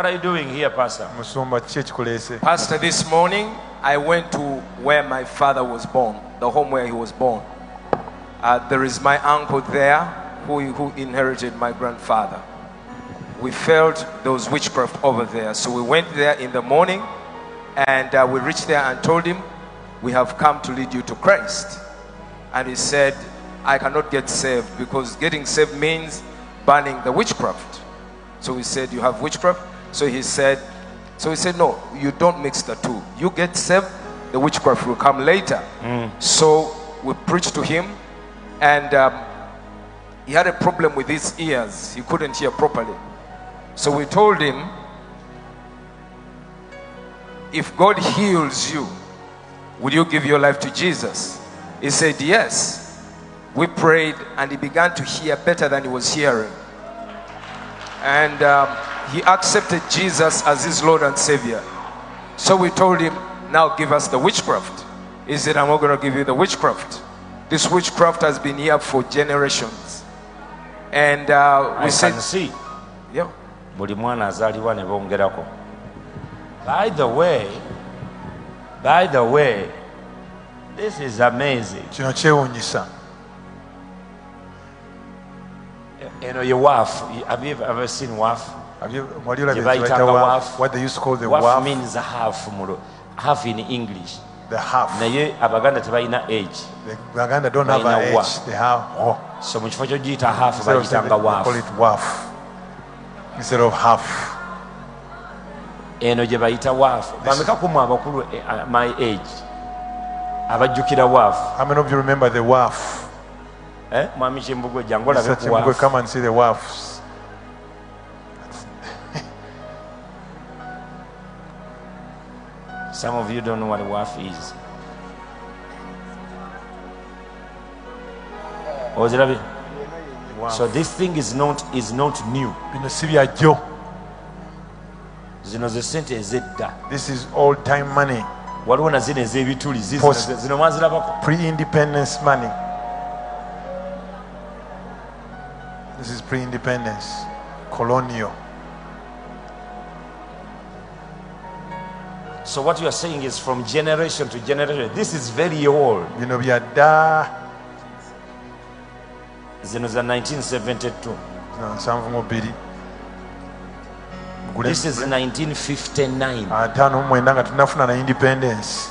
what are you doing here pastor musumba kiki ekikuleese Pastor, this morning I went to where my father was born, the home where he was born. Uh, there is my uncle there who, who inherited my grandfather. We felt there was witchcraft over there. So we went there in the morning and uh, we reached there and told him, We have come to lead you to Christ. And he said, I cannot get saved because getting saved means burning the witchcraft. So we said, You have witchcraft? So he said, So he said, No, you don't mix the two. You get saved, the witchcraft will come later. So we preached to him, and um, he had a problem with his ears. He couldn't hear properly. So we told him, If God heals you, would you give your life to Jesus? He said, Yes. We prayed, and he began to hear better than he was hearing. And um, he accepted Jesus as his Lord and Savior. So we told him, Now give us the witchcraft. He said, I'm not going to give you the witchcraft. This witchcraft has been here for generations. And uh, we I said, can see Yeah. buli mwana azaalibwa ne bongerako by the way by the way this is amazing kino kyewuunyisa eno ye waafu have you ever- ever seen waafu wali olabye Gye bayita what they used to call the waaf. means half half in english The half. naye abaganda tebalina age The Baganda don't have an age. They have oh. so mu kifo kyogiyita half Instead of saying bagiyitanga that, they call it waaf instead of half. eno gye bayita waafu bameka kumu abakulu eh, my age abajjukira waafu How many of you remember the waaf? Eh, mwami olabe Mr. ku Chimbugwe, come and see the waafs. Some of you don't know what WAF is. Oh, Ozirabye? So this thing is not is not new. Bino si byajjo. Zino ze sente ez'edda. This is old time money. Waliwo na zino ez'ebituli zino mwazirabako. Pre-independence money. This is pre-independence. Colonial. So what you are saying is from generation to generation. This is very old. Bino bya dda. Zino za 1972. Zino nsanvu mu bbiri. Gule- This is 1959. ataano ah, mwenda nga tunafuna na independence.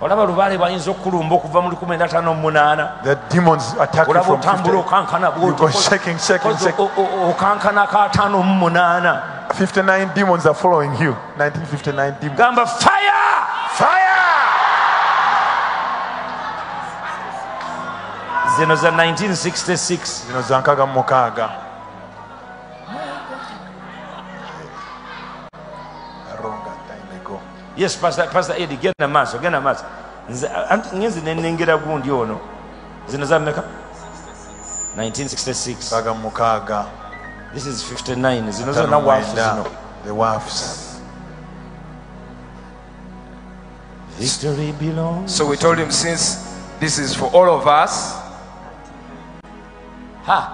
olaba lubaale bayinza okulumba okuva mu 1958 The demons attack you olaba from otambula 50. okankana You go shaking, shaking, shaking. okankana mu munaana 59 demons are following you. 1959 demons. gamba fire zino za 1966 Zino za nkaaga mu mukaaga. Aronga time ago. yes pastor, pastor edi genda maaso genda anti ngenzi nenengera gundi ono zino za mmeka 1966 Nkaaga mu mukaaga. This is 59 zino Ataano zonna mu waafu mwenda. zino The waafs. history belongs So we told him, Since this is for all of us, ha!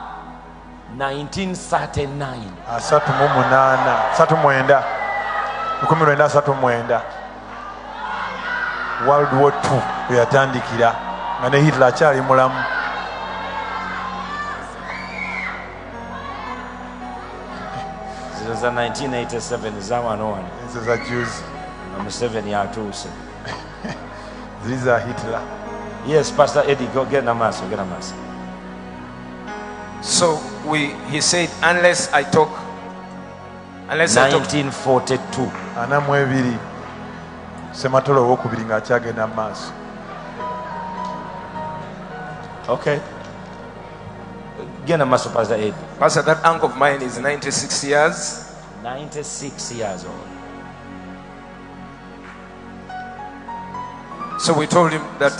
1939 asatu ah, mu asatu mu mwenda. Lwenda asatu mwenda. World war two bwe yatandikira nga ne hitler akyali mulamu za 1987 za wano wano ezo za juzi nga museveni atuuse ziri za hitler. Yes pastor eddie go- get a genda maaso genda maaso So we, he said, unless I talk, unless I talk, 1942 ana mu ebiri sematolo owokubiri ng'akyagenda mu maaso okay. Genda maaso pastor eddie. Pastor, that uncle of mine is 96 years. 96 years old. So we told him that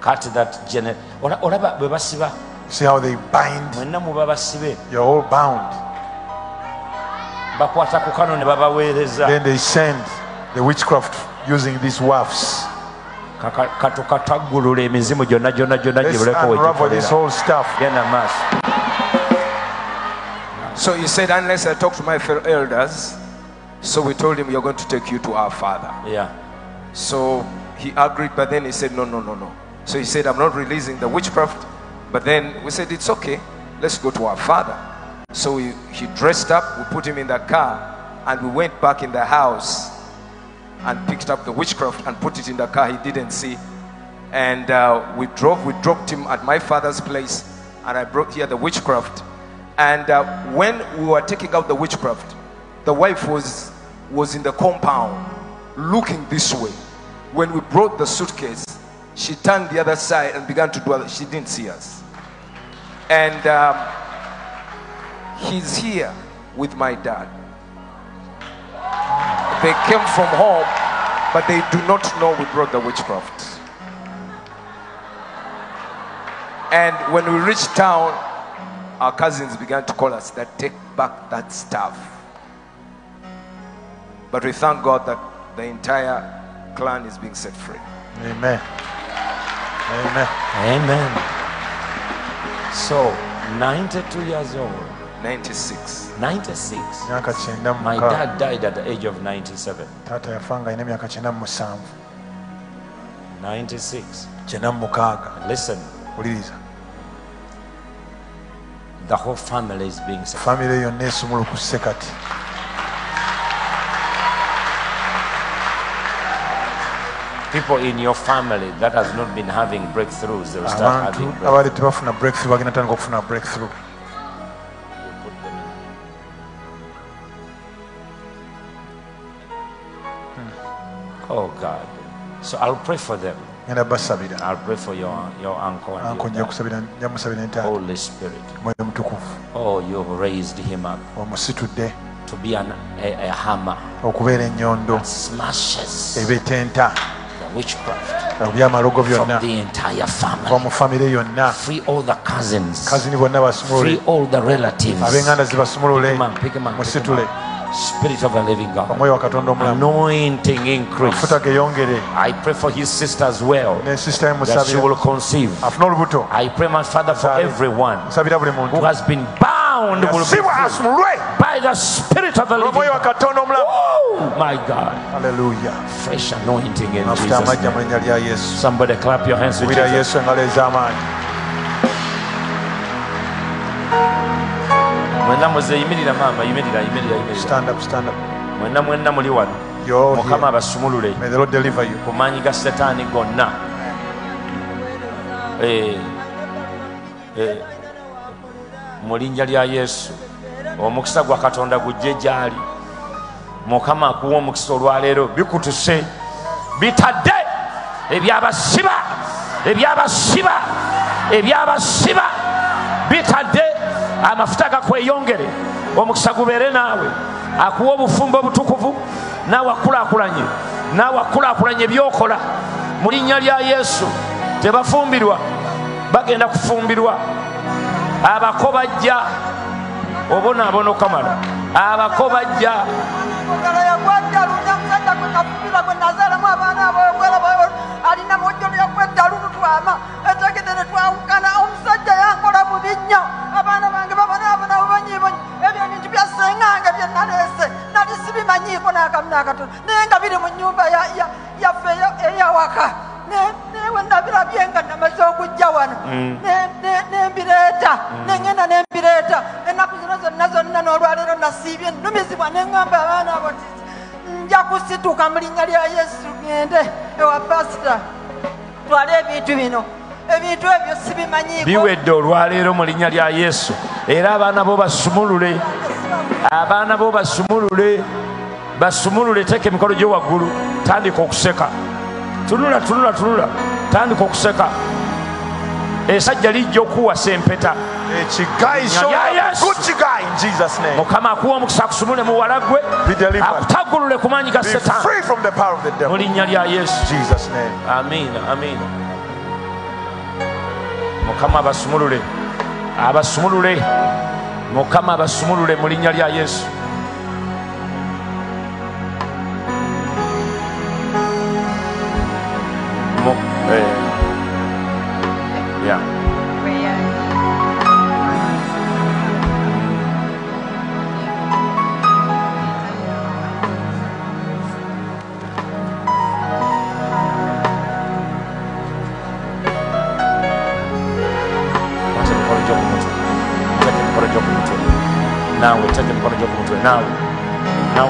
kati that gener Ola- olaba bwe basiba see how they bind. Mwenna muba basibe you're all bound. Bakwata ku kano ne babaweereza. Then they send the witchcraft using these wafts Kaka- emizimu gyonna gyonna gyonna let's gibuleko unravel this whole stuff genda maaso So he said, unless I talk to my fellow elders, so we told him, you're going to take you to our father. yeah So he agreed, but then he said, no, no, no, no. So he said, I'm not releasing the witchcraft. But then we said, it's okay. Let's go to our father. So he, he dressed up, we put him in the car, and we went back in the house and picked up the witchcraft and put it in the car. He didn't see. And uh, we drove, we dropped him at my father's place, and I brought here the witchcraft. And uh, when we were taking out the witchcraft, the wife was, was in the compound looking this way. When we brought the suitcase, she turned the other side and began to other. She didn't see us. And um, he's here with my dad. They came from home, but they do not know we brought the witchcraft. And when we reached town, our cousins began to call us that take back that stuff. But we thank God that the entire clan is being set free. amen amen amen so 92 years old 96 96 myaka my dad died at the age of 97 taata yafa nga alina emyaka kyenda mu musanvu. 96 kyenda mu mukaaga. Listen. Wuliriza. The whole family is being set. Famire yonna esumulukuse kati. People in your family that has not been having breakthroughs they will start abantu having breakthroughs. abaali tebafuna breakthrough bagenda tandika okufuna breakthrough god. So i'll pray for them. I'll pray for your your uncle and anko your dad. kusabira nja musabira entaata holy spirit. Oh you've raised him up to be an, a, a hammer okubeera ennyondo. that smashes ebetenta. the witchcraft ebyamalogo from the entire family. Mu famire yonna. Free all the cousins. Kazini bonna basumulule free all the relatives. Ab'enganda zibasumulule Pick 'em up, pick 'em up, pick 'em musitule. Spirit of the living god. Omwoyo wa katonda omulamu anointing increase. Geyongere i pray for his sister as well. Ne sisita that she will conceive. Olubuto. I pray my father for everyone buli who has been bound will be free by the spirit of the living wa god. katonda omulamu oh my god. Hallelujah. fresh anointing in jesus name. linnya lya yesu. Somebody clap your hands with jesus. Yesu engalo ez'amaanyi mwenna muze yimirira maama yimirira yimirira yimirira stand up stand up. Mwenna mwenna muli wano. Mukama abasumulule. Ku maanyi ga setaani gonna. Eh, eh, mu linnya lya yesu. Omukisa gwa katonda gujje gyali. Mukama akuwa omukisa olwaleero bikutuse bitadde ebyabasiba ebyabasiba ebyabasiba bitadde amafuta gakweyongere omukisa gubeere naawe. Akuwa obufumbo obutukuvu naawe akulaakulanye naawe akulaakulanye byokola mu linnya lya yesu tebafumbirwa. Bagenda kufumbirwa. Abako bajja. Obonaabona okamala abako bajja. Omugalo yagwaddalunya musajja gwe yankola bubi nnyo abaana bange babonaabona bubonyibonyi ebyo ebintu byaseŋŋange bye naleese nali sibimanyiiko n'akamu n'akatono. Naye nga biri mu nyumba ya- ya- yaffe eyawaka. Ne- newe nabirabye nga namaze okujja wano. Mm. Ne- ne- nembireeta. Nengenda nembireeta. Ennaku zino zonna zonna n'olwaleero nasiibye nnumizibwa neŋŋamba abaana abo ti nja kusituka mu linnya lya yesu ŋŋende. Ewa pasita twale ebintu bino ebintu ebyo sibimanyiiko biwedde olwaleero mu linnya lya yesu. Era abaana bo basumulule. Abaana bo basumulule. Basumulule teeka emikono gyo waggulu. Tandika okuseka. Tunula tunula tunula. Tandika okuseka. Esajja lijja okuwasa empeta. Mukama akuwa omukisa akusumule muwala gwe. Akutagulule ku maanyi ga setaani. mu linnya lya yesu. Amiina amiina mukama abasumulule. Abasumulule. Mukama abasumulule mu linnya lya yesu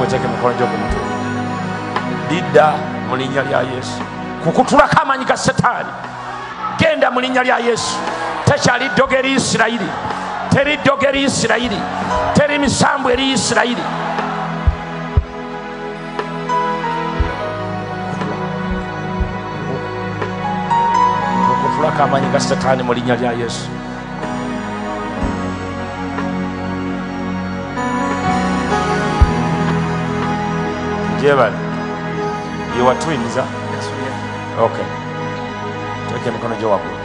teeka emikono gyo ku mutwe. Lidda mu lya yesu. Kukutulako amaanyi ga setaani. Genda mu linnya lya yesu. Tekyali ddogo eri isirayiri. Teri ddogo eri isirayiri. Teri misambu eri isirayiri. Kukutulako amaanyi ga setaani mu linnya lya yesu jebale. Huh? okay. Teeka emikono gyo waggulu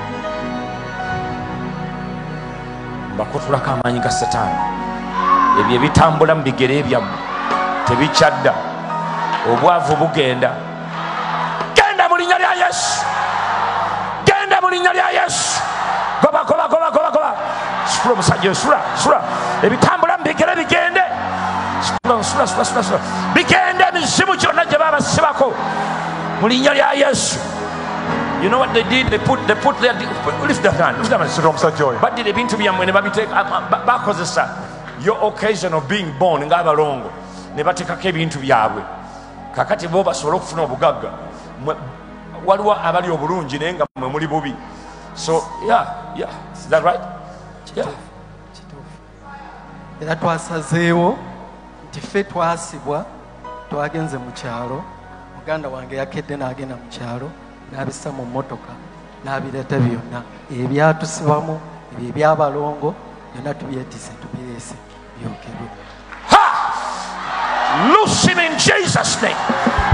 mbakutulako amaanyi ga setaani. Ebyo ebitambula mu bigere byammwe tebikyadda obwavu bugenda. Genda mu linnya lya yesu. Genda mu linnya lya yesu. Goba goba goba goba goba. Sula omusajja oyo sula sula. Ebitambula mu bigere bigende bigende emizimu gyonna gye babasibako mu linnya lya yesu. You know what they did? They put they put their lift their hand. Lift their hand. Baddira ebintu byammwe ne babiteeka ba- bakozesa your occasion of being born ng'abalongo ne bateekako ebintu byabwe. Kakati bo basobole okufuna obugagga. Mwe- waliwo abali obulungi naye nga mwe muli bubi. So yeah yeah. Is that right? Yeah era twasazeewo nti ffe twasibwa twagenze mu kyalo. Muganda wange yakedde n'agenda mu kyalo n'abissa mu mmotoka n'abireeta byonna. Ebyatusibamu ebyo ebyabalongo byonna tubyetise tubireese byokebwe loose him in Jesus name.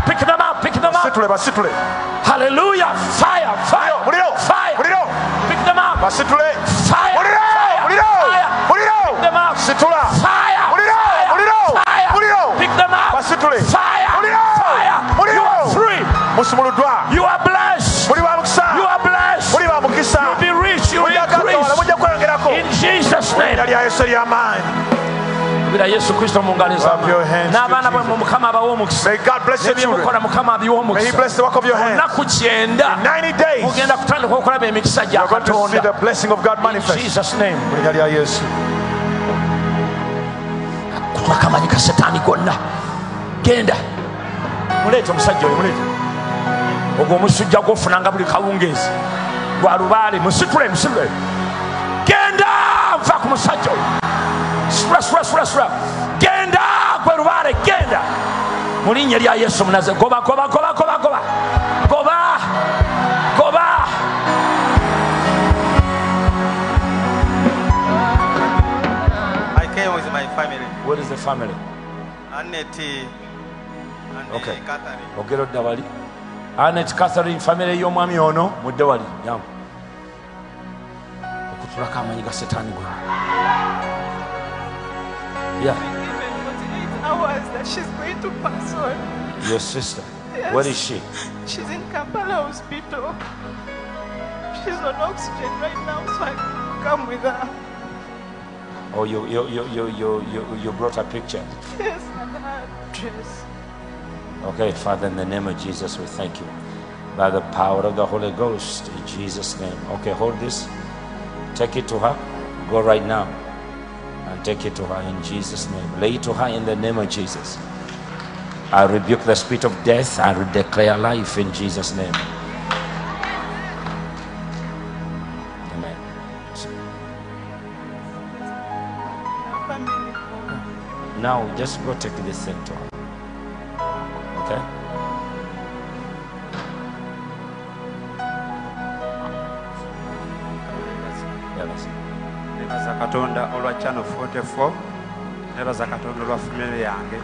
Pick them up pick them up. Basitule basitule hallelujah. Fire fire muliro fire. muliro. Pick them up. Basitule fire muliro muliro muliro. Pick them up. Situla. Fire them fire. Fire. You are free. You are blessed. Muli ba mukisa. You are blessed. Muli ba mukisa. You be rich. You will increase in Jesus name. Lya yesu ery'amaanyi kubira yesu kristo mu ngalo ez'amaanyi n'abaana bwe mu mukama abawa omukisa nebyemukola mukama abiwa omukisa olunaku kyenda. Mugenda kutandika okulaba emikisa gya katonda. In Jesus name. linnya lya yesu. Kutwaka amanyi ga setaani gonna genda. Muleete omusajja oyo muleete. Ogwo omusujja gwofunanga buli kawungeezi. Gwa lubaale musitule musitule. Genda nva ku musajja oyo. Sula sula sula sula. Genda gwe lubaale genda. Mu linnya lya yesu munaze goba goba goba goba goba. Goba goba. I came with my family. What is the family? Annette Eh, ogera odda wali anet catherine famire y'omwami ono mudde wali nyamu okutulako amanyi ga setaani gwe yeah hours that she's going to pass on. your sister Yes. where is she She's in Kampala Hospital. She's on oxygen right now, so I come with her. oh you, you, you, you, you, you, you brought a picture Yes, and her dress. Okay father in the name of jesus we thank you by the power of the holy ghost in jesus name okay hold this take it to her go right now and take it to her in Jesus' name. Lay it to her in the name of Jesus. I rebuke the spirit of death. I declare life in Jesus' name. Amen. Now just go take the center. Okay? Olwa channel 44 nebaza katonda olwa famire yange.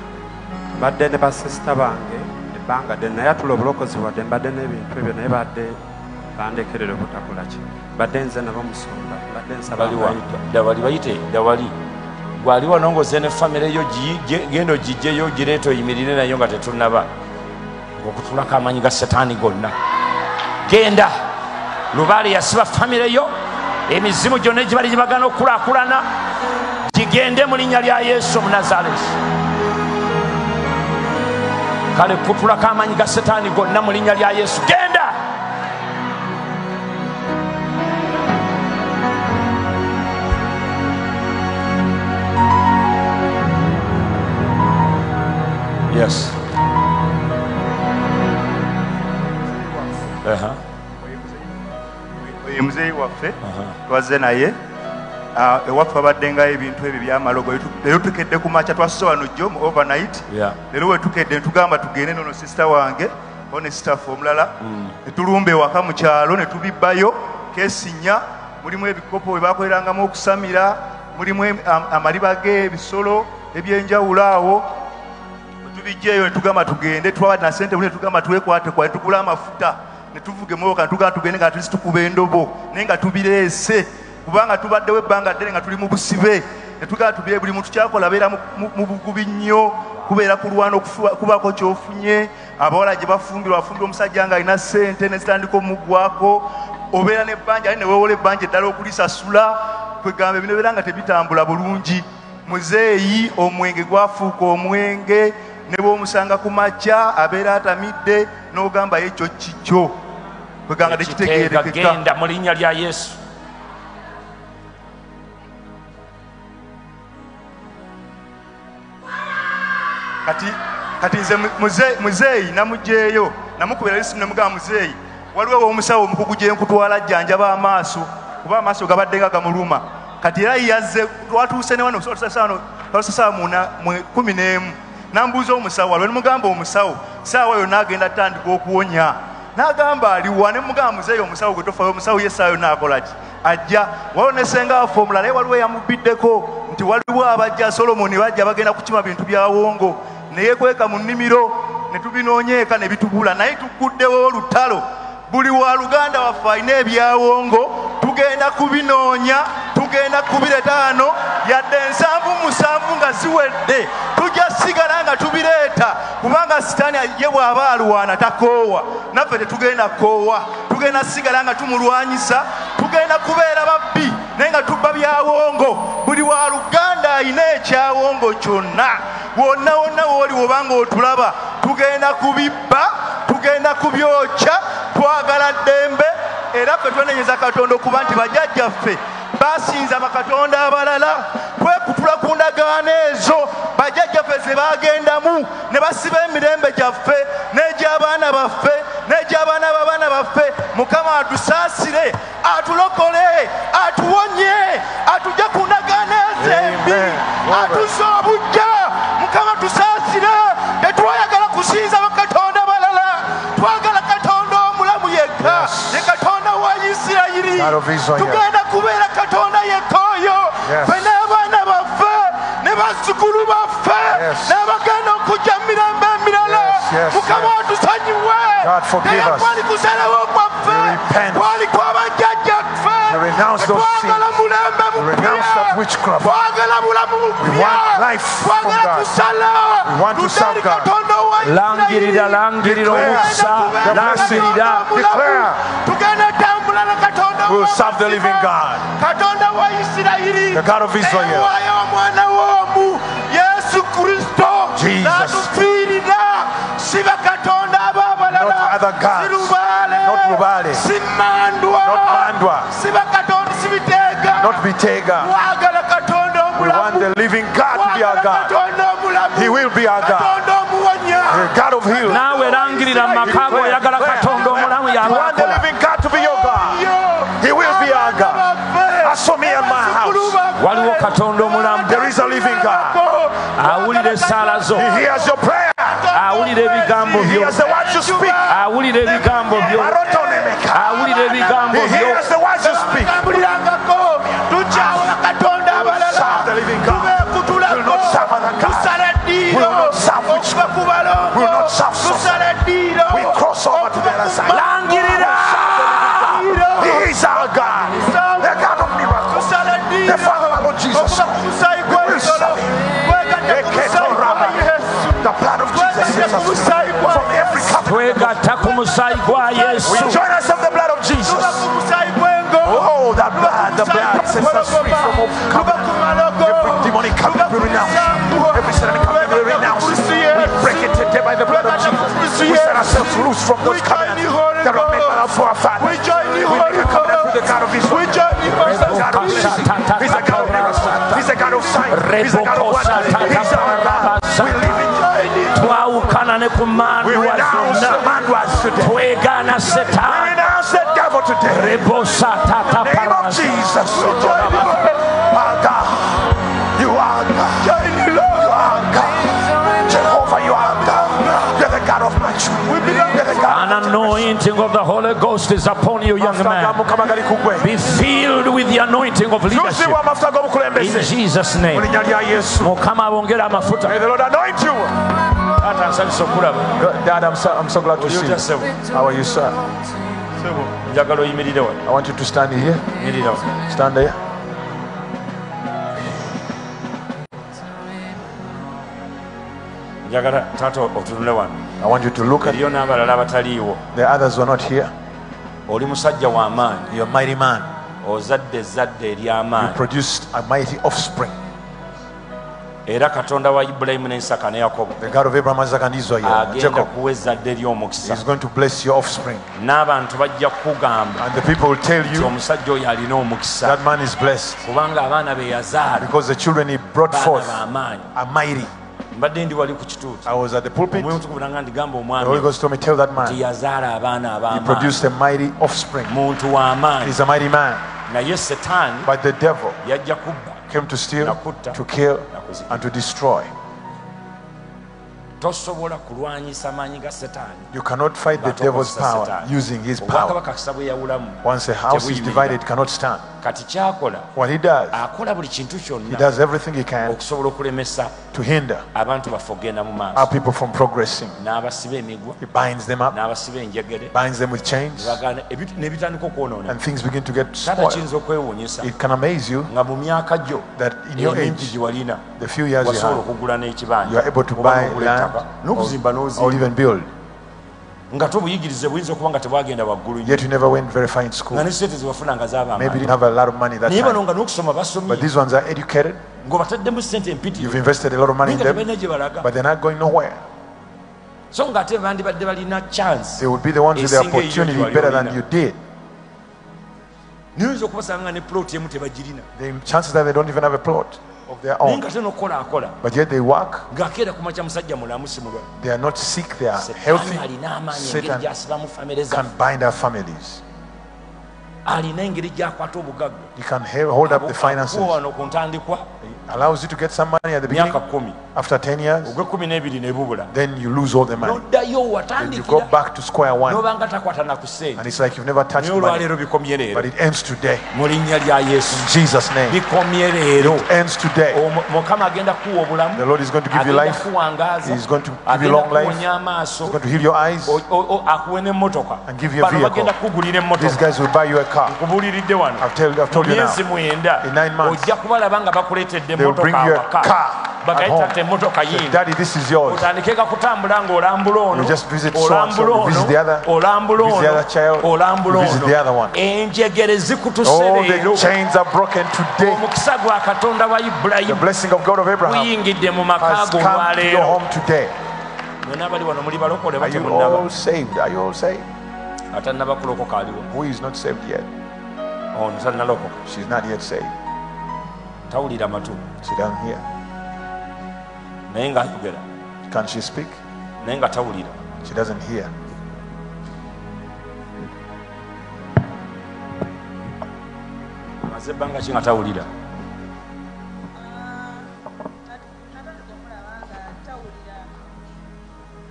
Mbadde ne basisita bange ebbanga ddene naye atula obulokozi bwadde mbadde n'ebintu ebyo naye badde bandekerera obutakolaki mbadde nze nabo musumba mbadde nsaba baliwa abayita. dawali bayite? Dawali gwali wano ngaoze ne famire yo genda ogijjeyo gireeta oyimirire nayo nga tetunaba okutulako amaanyi ga setaani gonna. Genda. Lubaale yasiba famire yo emizimu gyonna egibali gibagana okukulaakulana gigende mu linnya lya yesu omunazalesi kale kutulako amaanyi ga setaani gonna mu linnya lya yesu. Genda! Yes. Uh-huh. Muzeeyi waffe twazze naye. Ah, ewaffe abaddengayo ebintu ebyo byamalogo leero tukedde ku makya twasuse wano jjo mu overnight leero wetukedde netugamba tugende nono sisita wange o ne sitaffe omulala netulumba ewaka mu kyalo ne tubibbayo kesinya mulimu ebikopo bwe bakolerangamu okusamira mulimu amaliba g'ebisolo ebyenjawulo awo. Tubijjeeyo netugamba tugende twaba na sente netugamba twekwate kwa netugula amafuta netuvuga emotoka netugamba tugende nga tulisi tukuba endobo naye nga tubireese. Kubanga tubaddewo ebbanga ddene nga tuli mu busibe netugamba tubire buli muntu kyakola abeera mu- bugubi nnyo kubeera kulwana okufu- kubako kyofunye. Abawala gye bafumbirwa bafumbira omusajja nga alina sente nezitandika omugwako obeera nebbanja ali neweewola ebbanja eddala okulisasula. Kwegamba bino beera nga tebitambula bulungi. Muzeeyi omwenge gwafuuka omwenge ne bwomusanga ku makya abeera atamidde n'ogamba ye ekyo kikyo kweganga Ekiteega, tekitegeerekeka genda mu linnya lya yesu kati kati nze mu- muze- muzeeyi namugjeeyo namukubira lisimu nemugamba muzeeyi waliwo omusawo omukugu gye nkutwala jjanjaba amaaso kuba amaaso gabadde nga gamuluma. Kati era yazze twatuuse ne wano kumi n'emu. Nambuuza omusawo waliwo nemugamba omusawo saawa yo n'agenda tandika okuwonya n'agamba aliwa ne mugamba muzeeyi omusawo gwe tofayo omusawo ye saawa yo naakola ki? Ajja. Waliwo ne senga waffe omulala naye waliwo eyamubiddeko nti waliwo abajja solomoni bajja bagenda kukima bintu bya wongo. Naye kweka mu nnimiro ne tubinoonyeeka ne bitubula. Naye tuguddewo olutalo buli wa luganda waffe alina ebyawongo tugenda kubinoonya tugenda kubireta hano yadde ensanvu musanvu nga ziwedde. Tujja sigala nga tubireeta kubanga sitaani ye bw'aba alwana takoowa. Naffe tetugenda koowa. Tugenda sigala nga tumulwanyisa tugenda kubeera babbi naye nga tubba byawongo. Buli wa luganda alina ekyawongo kyonna. Wonna wonna wooli wobanga otulaba tugenda kubibba tugenda kubyokya twagala ddembe era ffe twenenyeza katonda okuba nti bajjajjaffe basinza bakatonda abalala twekutula ku ndagaano ezo bajjajjaffe ze bagendamu ne basiba emirembe gyaffe n'egy'abaana baffe n'egy'abaana b'abaana baffe. Mukama atusaasire atulokole atuwonye atugye ku ndagaano ezo embi atuzze obujja mukama tusaasire tetwayagala kusinza bakatonda balala twagala isirayiri God of Israel. tugenda kubeera katonda yekka oyo Yes. fe n'abaana baffe ne bazzukulu baffe n'abagenda okujja mu mirembe emirala. Mukama watusonyiwe God, forgive naye us. kwali kusalawo kwaffe. Kwali kwabajjajjaffe renounce those twagala mulembe We renounce that witchcraft. twagala bulamu bupya want life from God. We want to serve Tutali God. katonda wa langirira langirira omukisa langirira. Declare. tugenda tambula na katonda We will serve the living God, katonda wa isirayiri the God of Israel. ewayo omwana w'omu. Yesu kristo. Jesus. n'atufiirira. Si bakatonda ab'abalala Not other gods. Si lubaale Not Lubaale. mandwa Not Mandwa. si bakatonda si biteega not Bitega. We want the living God to be our God. He will be our God. The God of healing. naawe langirira mu maka go oyagala katonda omulamu want the yabakola living God to be your God. He will be our God. As for me and my house, waliwo katonda omulamu there is a living God. awulira essaala zo He hears your prayer. Awulira ebigambo byo hears the words you speak. awulira ebigambo byo awulira ebigambo byo hears the words you speak. tambulirangako tukyawa katonda abalala Will not serve tusala Will not serve okuva ku balongo Will not serve tusala eddiiro from every covenant. twegatta ku musaayi gwa We yesu join us of the blood of Jesus. Oh, that blood, the blood sets us free from all. Every demonic covenant we renounce. Every satanic covenant we renounce. We break it today by the blood of Jesus. We set ourselves loose from those covenants that are made by our forefathers. We join the We Holy make a covenant with the God of Israel. We join the He's a God of blessing. He's a God of miracles. He's a God of signs. He's a God of wonders. He's our We mandwa renounce the zonna mandwas today. We setaani renounce the devil today. In the name of Jesus. Our God. You are God. You are God. Jehovah, you are God. You're the God of my children. You're the God An anointing of the Holy Ghost is upon you, young man. Be filled with the anointing of leadership. Yuzibwa amafuta In g'obukulembeze Jesus' mu name. linnya lya yesu mukama abongere amafuta May the Lord anoint you. Taata nsanyusa okulaba Dad, I'm so, I'm so glad to see you. How are you, sir? njagala oyimirire wano I want you to stand here. Stand there. njagala taata otunule wano I want you to look at eriyo n'abalala abataliiwo the others who are not here. oli musajja w'amaanyi You're a mighty man. ozadde ezzadde You ery'amaanyi era katonda wa ibulayimu ne isaka ne yakobo. The God of Abraham, Isaac, and Israel. agenda kuwa ezzadde ery'omukisa is going to bless your offspring. n'abantu bajja kukugamba. And the people will tell nti you omusajja oyo alina omukisa. that man is blessed. Kubanga abaana be yazaala. Because the children he brought forth b'amaanyi are mighty. mbadde ndi wali ku kituuti I was at the pulpit. omwoyo mutukuvu nanga ndigamba The omwami. Holy Ghost told me, Tell that man. Yazaala abaana he produced a mighty offspring. muntu w'amaanyi He's a mighty man. naye setaani But the devil yajja kubba came to steal, to kill, and to destroy. Tosobola kulwanyisa maanyi ga setaani. You cannot fight the devil's power using his power. obwakabaka kisa bwe yawulamu Once a house is divided, it cannot stand. kati kyakola What he does, akola buli kintu he does everything he can okusobola okulemesa to hinder abantu baffe okgenda mu our people from progressing. n'abasiba emigwa. He binds them up, n'abasiba enjegere. Binds them with chains, Bagaana- ebitu- ne bitandika okwonoona. And things begin to get spoiled. kiyinza okwewuunyisa. It can amaze you nga mu myaka gyo that in your age, the few years you have, you are able to buy land ettaka n'okuzimba n'ozimba even build. nga tobuyigirize buyinza okuba nga tebwagenda waggulu Yet you never went very far in school. nga ne sente zebafuna Maybe didn't have a lot of money that bano time. nga n'okusoma But basomye these ones are educated. ng'obataddemu sente empitirivu You've invested a lot of money naye nga them, gye balaga but they're not going nowhere. so ng'ate bandibadde balina chance They would be the ones with the opportunity better than you did. niyinza okubasanga nga ne ploti emu tebagirina The chances that they don't even have a plot of their own. nga te nokukola akola But yet they work, ng'akeera ku makya musajja mulamu si mulwa they are not sick, they are healthy. Satan can bind our families. alina engeri gy'akwata obugagga He can hold up the finances. Allows you to get some money at the beginning. After 10 years, then you lose all the money. Then you go back to square one. And it's like you've never touched money. But it ends today. In Jesus' name. It ends today. The Lord is going to give you life. He's going to give you long life. He's going to heal your eyes. And give you a vehicle. These guys will buy you a car. I've, told, I've told you now. In nine months, ojja kubalaba nga bakuleetedde They will bring emmotoka you a awaka car at bagayita home. te Say, Daddy, this is yours. otandike kakutambula ng'olambula ono You just visit so and so, you visit the other, ono olambula you visit the other child, olambula you visit ono the other one. enjegere zikutuse All the chains are broken today. gwa katonda wa The ibulayimu blessing of God of Abraham guyingidde mu maka go come to your olwaleero home today. mwena abali wano muli balokole Are you all saved? Are you all saved? atannaba kulokoka aliwo Who is not saved yet? Oh, ono She's not yet saved. Tawulira matu She doesn't hear. naye ngaayogera Can she speak? naye nga tawulira She doesn't hear. amaze ebbanga ki nga tawulira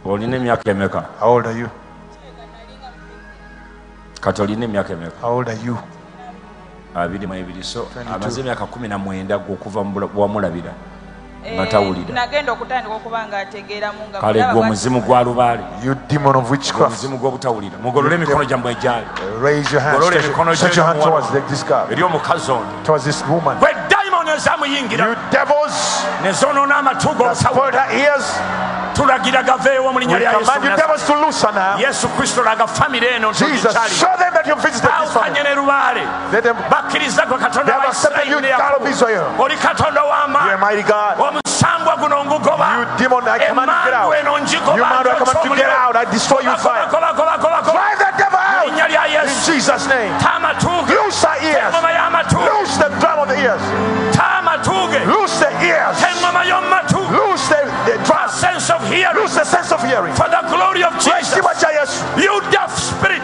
olina emyaka emeka How old are you? kati olina emyaka emeka abiri mu ebiri. So amaze emyaka kumi na mwenda gweokuva wamulabira nga kale gwe omuzimu gwa lubaalemuzimu gw'obutawulira mugolole emikono gyammwe egyaliolole emikono eri omukazi ono. Bwe ezamuyingira. Nezonona amatu g'obutawulira tulagira gaveewo mu linnya lya yesu kristo laga eno that you. this bawukanye family. ne lubaale bakkiriza gwe katonda They wa have accepted you, isirayiri ne God of Israel. yakobo oli katonda You are w'amaanyi mighty God. omusambwa guno ngugoba You demon, I command you to get out. Emmandu eno ngigoba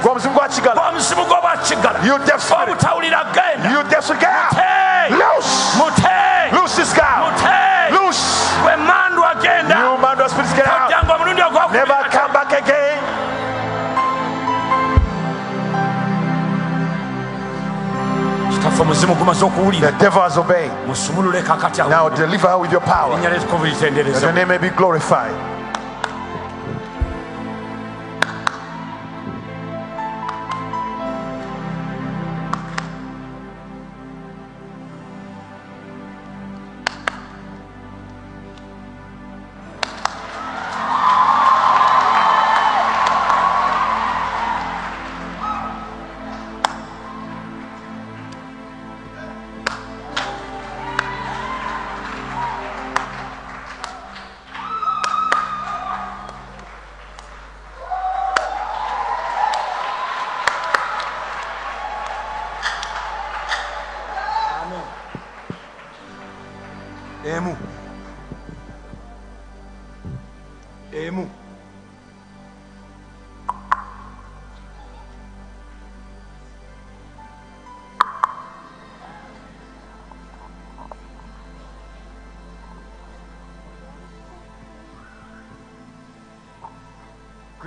You man, I command you to get out. I destroy you fire. Drive that devil out. linnya lya In yesu Jesus' name. taamatuuge Loose her ears. engoma y'amatuuge Loose the drum of the ears. taamatuuge Loose the ears. engoma y'omumatu Loose the, the drum. sense of hearing Loose the sense of hearing. for the glory of jesus Ekitiibwa kya Yesu. you deaf spirit Omuzimu gwa kigala. omuzimu gw'obwakigala You deaf spirit. obutawulira genda You deaf spirit. Get out. Mute. Loose. mute Loose this guy. mute Loose. gwe mandu agenda You man, those spirits get out. tojjanga omulundi ogwokubiri Never come back again. kitaffe omuzimu gumaze okuwulira The devil has obeyed. musumulule kakati awo Now deliver her with your power. That your name may be glorified.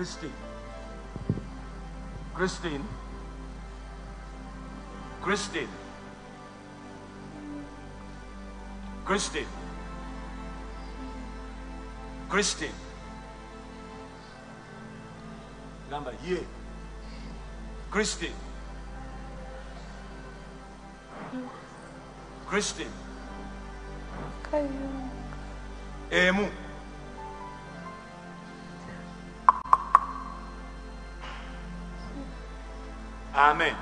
Christine. Christine. Christine. Christine. Christine. Gamba ye. Christine. Christine. Emu. Amen.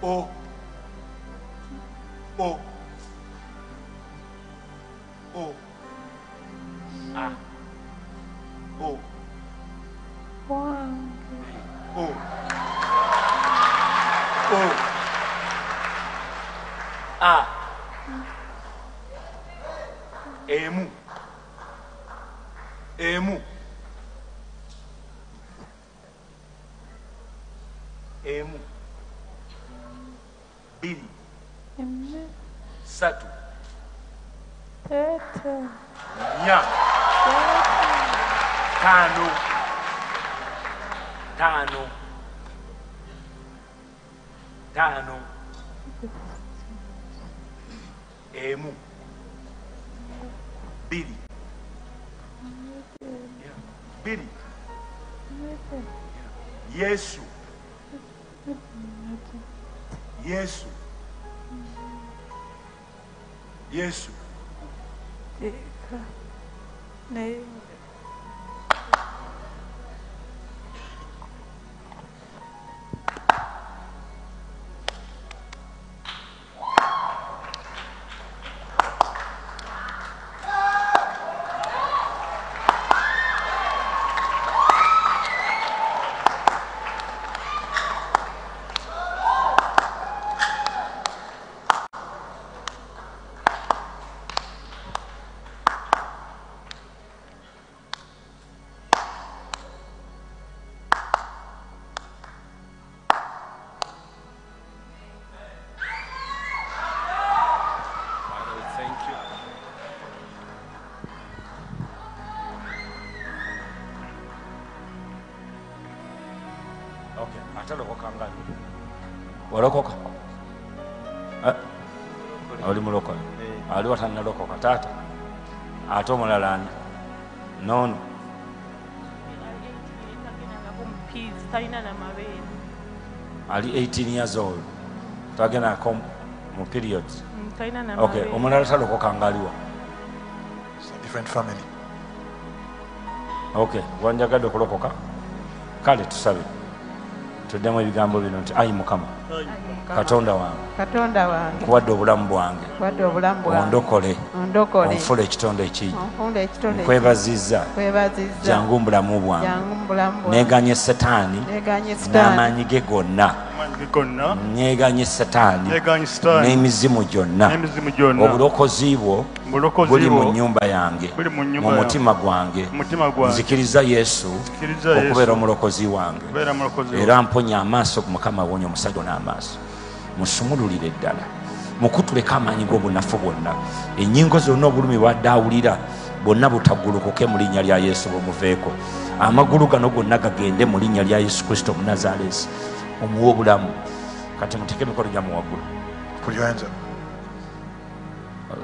O. O. O. A. O. O. O. A. Emu. Emu. Emu. Satu. Atalokoka nga walokoka? Eh? oli mulokole aliwo tanalokoka taata ate omulala ani noono mabeere ali 18 years old. Tagendako mu period. Okay omulala talokoka ngaaliwa different family. Okay wanjagadde okulokoka? Kale tusabe tuddamu ebigambo bino nti ayi mukama katonda wange kuwadde obulamu bwange ondokole onfula ekitonda ekigi nkwebaziza jangu mubulamu bwange neganye setaani n'amaanyi ge gonna neganye setaani n'emizimu gyonna. obulokozi bwo Buli mu nyumba yange mu mutima gwange nzikiriza yesu okubeera omulokozi wange. era mponya amaaso ku mukama wonya omusajja n'amaaso musumululire ddala mukutuleko amaanyi g'obunafu bwonna ennyingo zonna obulumi bwadde awulira bwonna butagulukuke mu linnya lya yesu bumuveeko amagulu gano gonna gagende mu linnya lya yesu kristo omunazaalesi omuwa obulamu. Kati muteeke emikono gyamu waggulu. Put your hands up.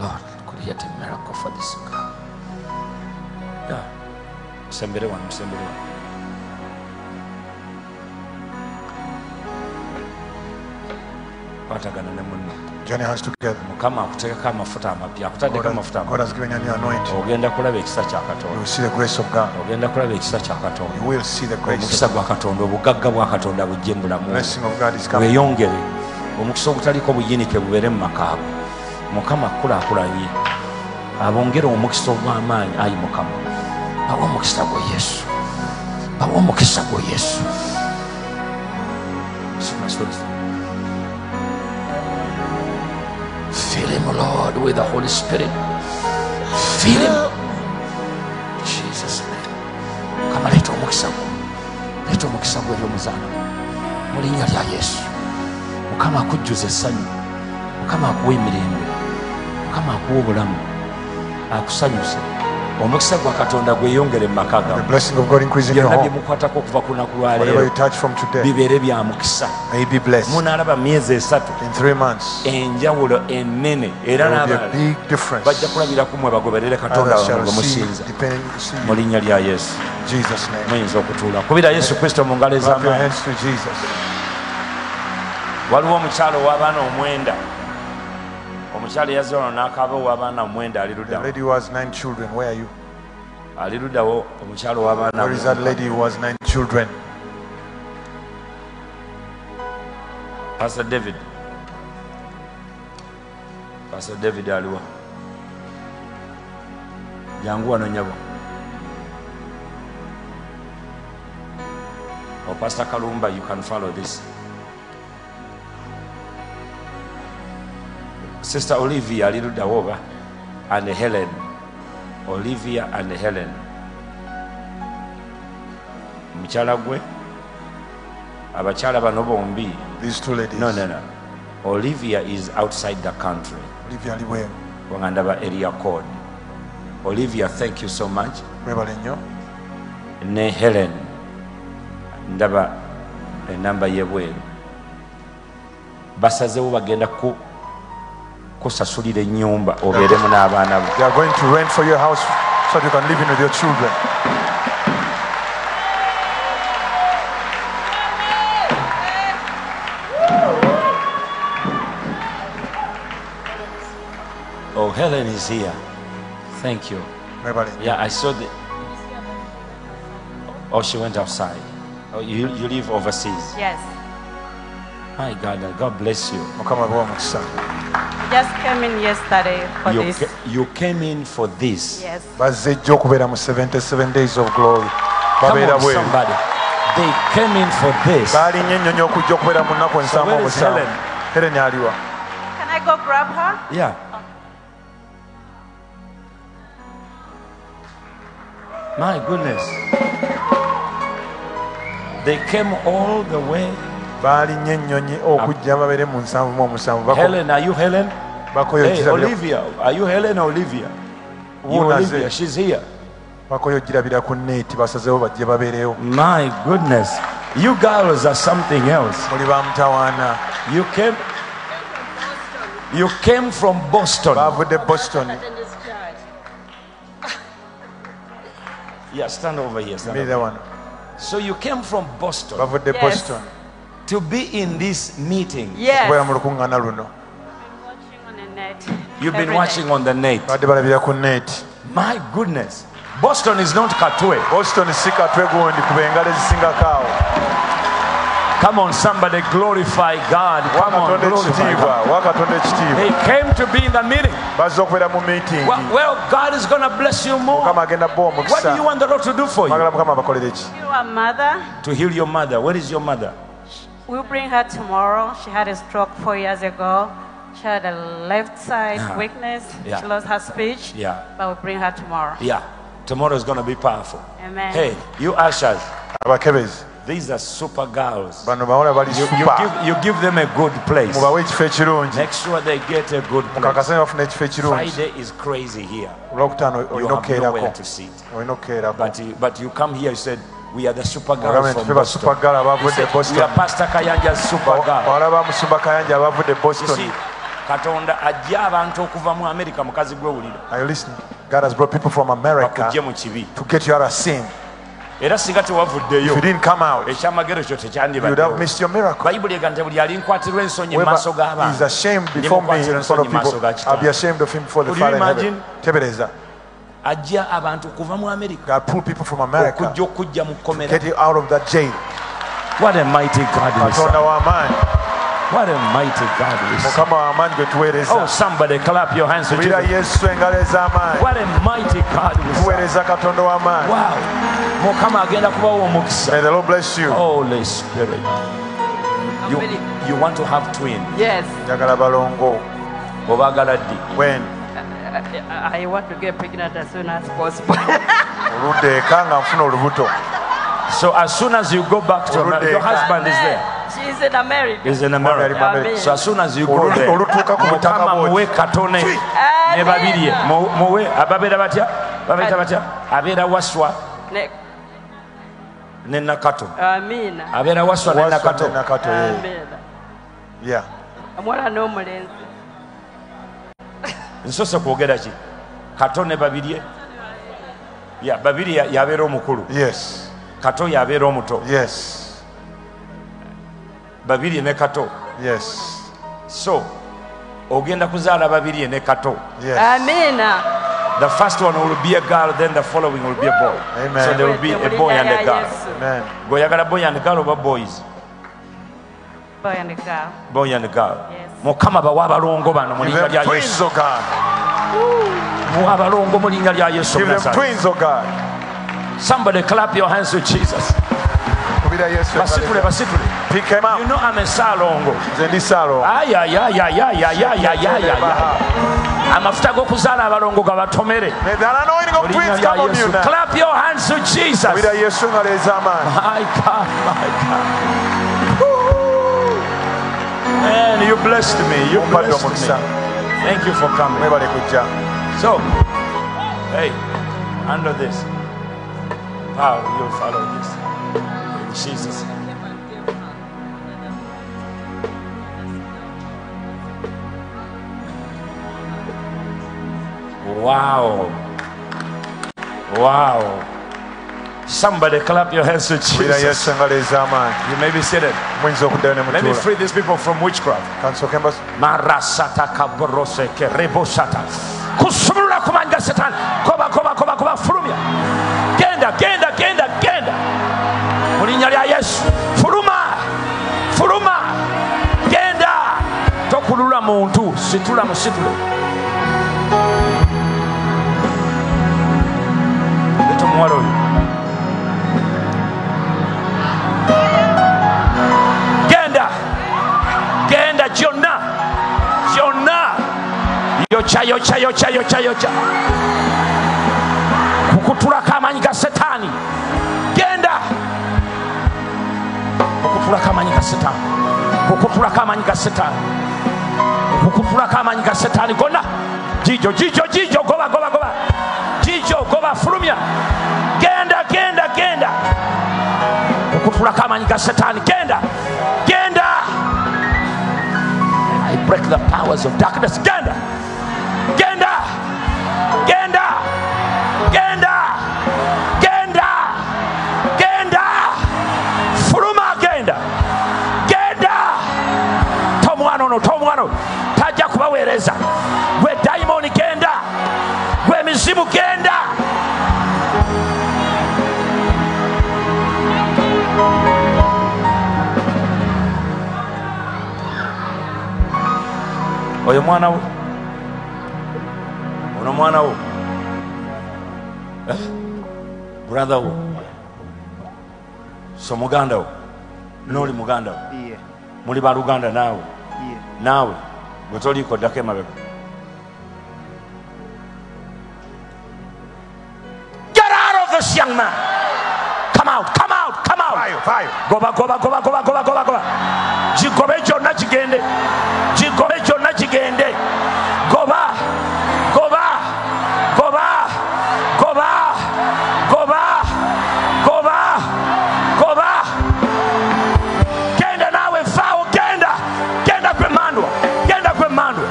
lord yet a miracle for this girl. Yeah. Sembere one, sembere one. kwatagana ne munno. Mukama akuteekako amafuta amapya akutaddeko amafuta ogenda kulaba ekisa kya katonda. Ogenda kulaba ekisa kya katonda. Omukisa gwa katonda obugagga bwa katonda bujje mbulamu weeyongere omukisa ogutaliiko buyinike bubeere mu makaago. Mukama akulaakulanye abongere omukisa ogw'amaanyi ayi mukama. Bawa omukisa gwe yesu. Bawa omukisa gwe yesu. Fill him, Lord, with the Holy Spirit. Fill him. Jesus' name. Kama leeta omukisa gwo leeta omukisa gwo eri omuzaana mu linnya lya yesu. Mukama akujjuza essanyu. Mukama akuwa emirembe. Mukama akuwa obulamu akusanyuse. Omukisa gwa katonda gweyongere mu maka gabyonna byemukwatako okuva ku lunaku lwaleerobibeere bya mukisa. munaalaba myezi esatu. Enjawulo enene era bajja kulabira kumwe bagoberere katonda wemusinza mu linnya lya yesu. Muyinza okutuula. Kubira yesu kristo mu ngalo ez'amaani waliwo omukyalo w'abaana omwenda. Omukyalo eyazze wano n'akaaba ow'abaana omwenda ali The luddawo. lady who has nine children, where are you? luddawo ow'abaana Where is that lady who has nine children? pastor david. Pastor david aliwo jangu wano nyabo. O pastor kalumba you can follow this sister olivia little Dawoba, and helen. Olivia and helen. Mukyala gwe abakyala bano bombi. These two ladies. no, no, no. olivia is outside the country. Olivia liwe where? wanga area code. Olivia thank you so much. Webale nnyo. ne helen. Ndaba enamba yebweru basazewo bagenda ku kusasulira ennyumba obeeremu n'abaana bo They are going to rent for your house so you can live in with your children. oh helen is here. Thank you. Webale yeah i saw the oh she went outside. Oh, you, you live overseas? Yes. My god uh, god bless you Mukama abawe omukisa. We just came in yesterday for you, this. ca- you came in for this Yes. Bazze ejja okubeera mu 77 days of glory. Come Babeera on, bweru. somebody. They came in for this. baalinnye ennyonyi okujja okubeera mu nnaku ensanvu where is omusanvu Helen? helen aliwa Can I go grab her? Yeah. My goodness. They came all the way. Baalinnye ennyonyi okujja babeere mu nsanvu mu omusanvu Bako- Helen, are you Helen? Hey, Olivia, are you Helen or Olivia? You Olivia, she's here. bakoyo ku neeti basazeewo bajje babeerewo My goodness. You girls are something else. muli bamutawaana You came. You came from Boston. bavudde boston Yeah, stand over here. Stand over. So you came from Boston bavudde Yes. boston to be in this meeting. Yes. okubeera mu lukuŋŋaana luno On the net. You've been Every watching day. on the net. badde balabira ku net My goodness. Boston is not Katwe. boston si katwe gundi kuba engalo ezisingako Come on, somebody glorify God. Come on, glorify God. They came to be in the meeting. Well, well, God is going to bless you more. What do you want the Lord to do for you? magala mukama abakolere ki You are mother. To heal your mother. Where is your mother? We'll bring her tomorrow. She had a stroke four years ago. She had a left side Ah. weakness. Yeah. She lost her speech. Yeah. But we'll bring her tomorrow. Yeah. Tomorrow is going to be powerful. Amen. Hey, you ushers, abakebezi these are super girls. bano You, you, give, you give them a good place. mubawe ekifo ekirungi Make sure they get a good place. mukakasane bafuna ekifo ekirungi Friday is crazy here. olwokutaano You olina have okukeerako nowhere to sit. But you, but you come here, you said, we are the super girl from Boston. Said, Boston. We are Pastor Kayanja's super girl. Boston. You see, katonda ajja abantu okuva mu america mukazi gwe listening? God has brought people from America to get you out of sin. era singa tewavuddeyo ekyamagero kyo tekyandibaddebayibuli ega nti buli alinkwatirwa ensonyi mu maaso g'abantu nemukwatirwa ensonyi mu maaso ga kitabuliyimagine ajja abantu kuva mu amerika people from America, okujja okujja mu kkomera get you out of that jail. what a mighty god we katonda serve. what a mighty god we serve. mukama oh somebody clap your hands to Jesus. what a mighty god we serve. wow mukama agenda kubawa omukisa may the lord bless you holy spirit you, you want to have twins? Yes. njagala balongo obaagala ddi when I, I want to get pregnant as soon as possible. oludde eka nga nfuna olubuto so as soon as you go back to America, your husband is there She's in America. is in America. Amen. So as soon as you go Olu- there, olutuuka ku butaka Mukama bw'oti. muwe katone ne babiri ye. Mu- muwe ababeera batya babeera batya abeera waswa Ne- ne nakato Amina. Uh, abeera waswa ne Waswa nakato ne Nakato, yeah. Amina. yeah Omuwala n'omulenzi. Nsose kwogera ki? Kato ne babiri ya babiri ya- yabeera omukulu. Yes. Kato yabeera omuto. Yes. Babiri ne kato. Yes. So ogenda kuzaala babirye ne kato. Yes. Amina. the first one will be a girl then the following will be a boy. Amen. so there will be a boy and a girl. Amen. Gweoyagala boy and girl oba boys? Boy and girl. boy and girl. Yes mukama bawa abalongo bano mu lya yesu muwa abalongo mu lya yesu somebody clap your hands to jesus basitule basitule Pick him up. You know I'm a salongo. Zendi salongo. Ay ya ya ya ya ya ya ya ay ay. Amafuta g'okuzaala abalongo gabatomere. May the anointing of twins come on you now. Clap your hands to Jesus. Yesu My God, my God. Man, you blessed me. You oh, Mumpadde blessed me. Thank you for coming. So, hey, under this. How you follow this? In Jesus. Wow. Wow. Somebody clap your hands to Jesus. You may be seated. Let me free these people from witchcraft. Kusumula kumanda Genda genda genda genda. Genda. Situla yokya yokya yokya yokya yokya kukutulako amaanyi ga setaani genda kukutulako amaanyi ga setaani kukutulako amaanyi ga setaani kukutulako amaanyi ga setaani gonna jijo jijo jijo. Goba goba goba. Jijo goba. Fulumya genda genda genda nkutulako amaanyi ga setaani genda genda i break the powers of darkness. Genda gwe mizimu genda oyo mwana wo ono mwana wo Eh? brother wo so muganda wo noli muganda wo muli baluganda naawe? Naawe? Gwe toliiko ddako emabega faayo gobagobagobagobagoba gigobe kyonna kigende gigobe kyonna kigende goba goba goba goba goba goba goba. Genda naawe faawo genda genda kwemandwa genda kwemandwa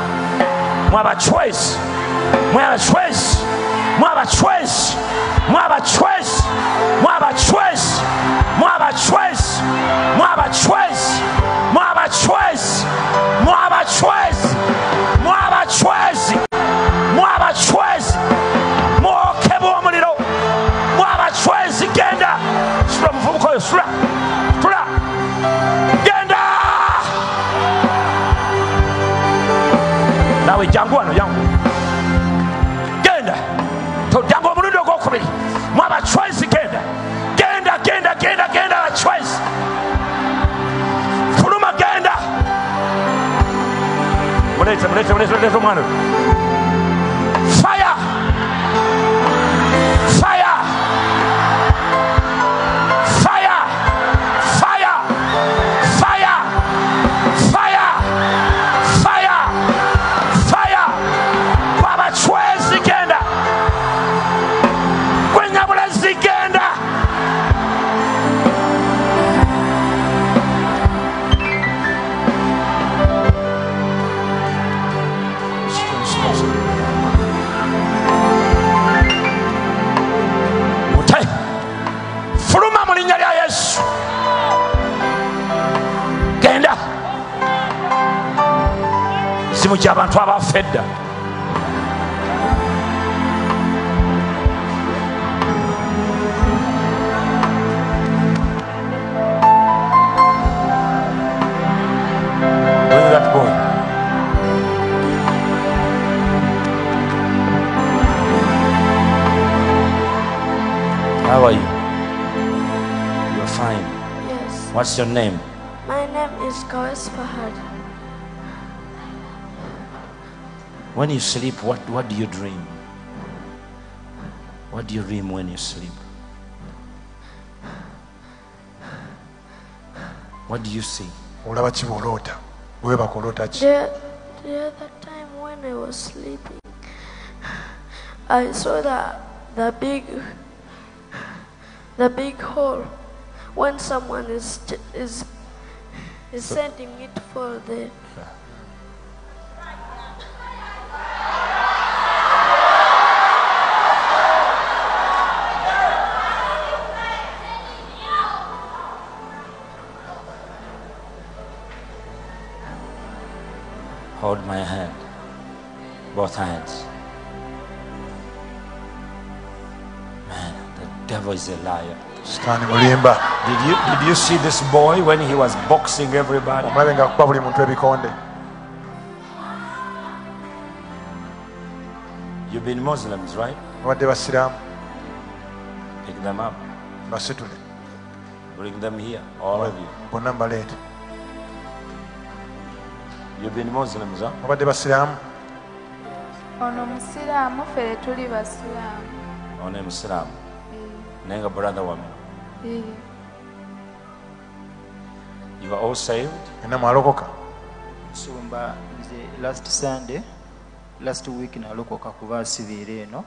mwe abachoisi mwe choice. choice. more of a choice. more of a choice. more of a choice. more of a choice. Moi kebo More of a choice genda. Sura mfumuko Genda. Sura. we Nawe jangwano Blece, blece, blece, blece, romanul. Zimu gy'abantu abafa edda Bring that boy. How are you? You're fine. Yes. What's your name? My name is Kawes Fahad. When you sleep, what, what do you dream? What do you dream when you sleep? What do you see? olaba ki bw'oloota weebaka oloota ki The, the other time when I was sleeping, I saw the, the big the big hole when someone is is is sending it for the My hand. Both hands. Man, the devil is a liar. Did you, did you see this boy when he was boxing everybody? omulabe nga kuba buli muntu ebikonde You've been Muslims, right? Pick them up. Bring them here, all of you. You've been Muslims, huh? babadde basiraamu ono musiraamu fere tuli basiraamu One Muslim. Nenga brother woman. Eh, You are all saved? enna mwalokoka nsumba nze last sunday last week nalokoka kuba asibiira eno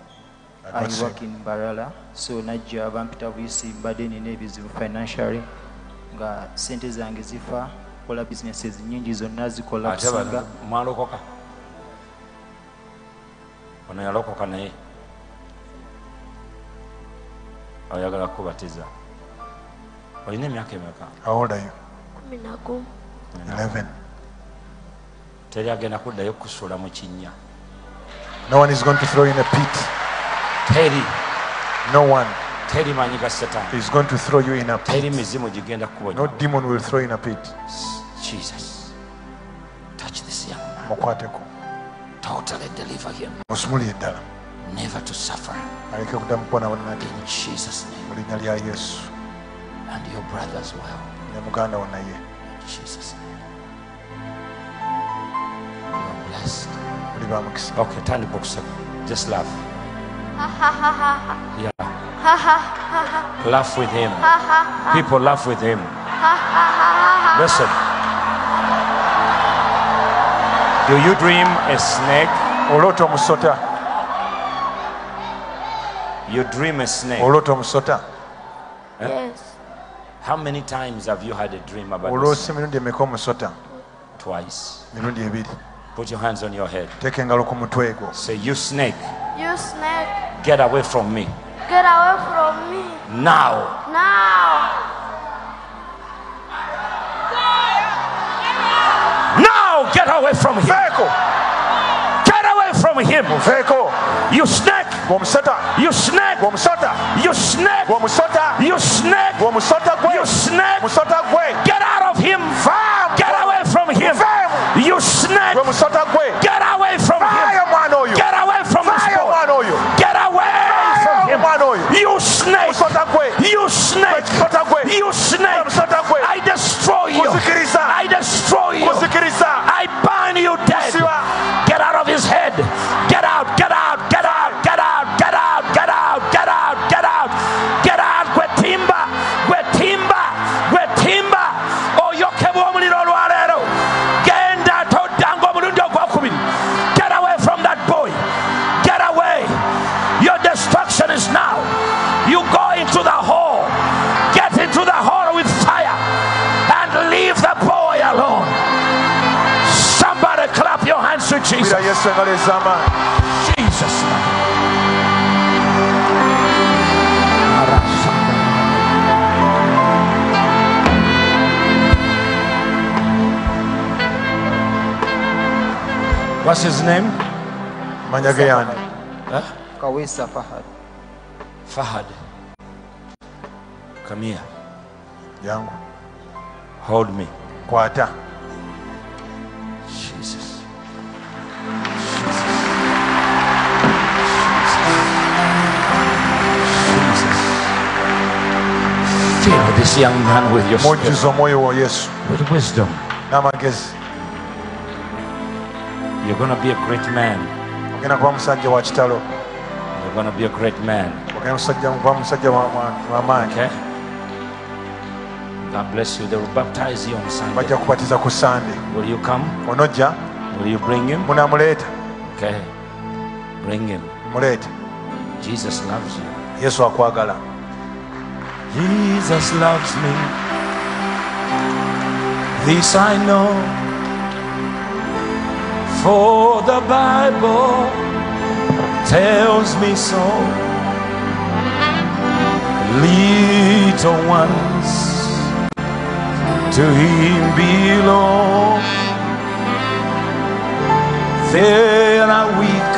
That's i work in barala so najja bampita buyisi mbadde nina ebizibu financially nga sente zange zifa kola businesses nyingi zonna zikola kusinga. mwalokoka. Ono yalokoka naye. Oyagala kubatiza olina emyaka emeka? How old are you? kumi na gumu. 11. teri agenda kuddayo kusuula mu kinnya. No one is going to throw in a pit. teri. No one teri manyi ga setaani is going to throw you in a pit. teri mizimu gigenda No kukubonya demon will throw you in a pit. jesus. Touch this young man. Mukwateko totally deliver him. Musumulire ddala never to suffer. Aleke kuddamu kubonabona nate in jesus name. Mu linnya lya yesu. And your brother as well. Ne muganda wo naye. In jesus name. You are blessed. Muli bamukisa okay tandika okuseka just laugh. Ha, ha, ha, ha, ha. yeah. <laughs> laugh with him. People laugh with him. Listen. Do you dream a snake? Olota omusota you dream a snake? Olota omusota Eh? Yes. how many times have you had a dream about this? oloosa emirundi emeka omusota twice. Mirundi ebiri. Put your hands on your head. Teeka engalo ku mutwe gwo say you snake You snake, get away from me get away from me. Now. Now. now get away from him. Get away from him. You snake. You snake. You snake. You snake. You snake. Get out of him. Get away from him. You snake get away from him get away from this boy get away from him you snake you snake you snake yesu engalo amani. jesus What's his name? Manyagayani. Huh? Kawisa fahad Fahad. Come here. Young. Hold me. kwata this young man with your spirit, with wisdom. You're going to be a great man. You're going to be a great man. Okay? God bless you. They will baptize you on Sunday. bajja kubatiza ku sande Will you come? onojja Will you bring him? munamuleeta Okay. Bring him. Jesus loves you. yesu akwagala Jesus loves me. This I know. For the Bible tells me so. Little ones to him belong. They are weak,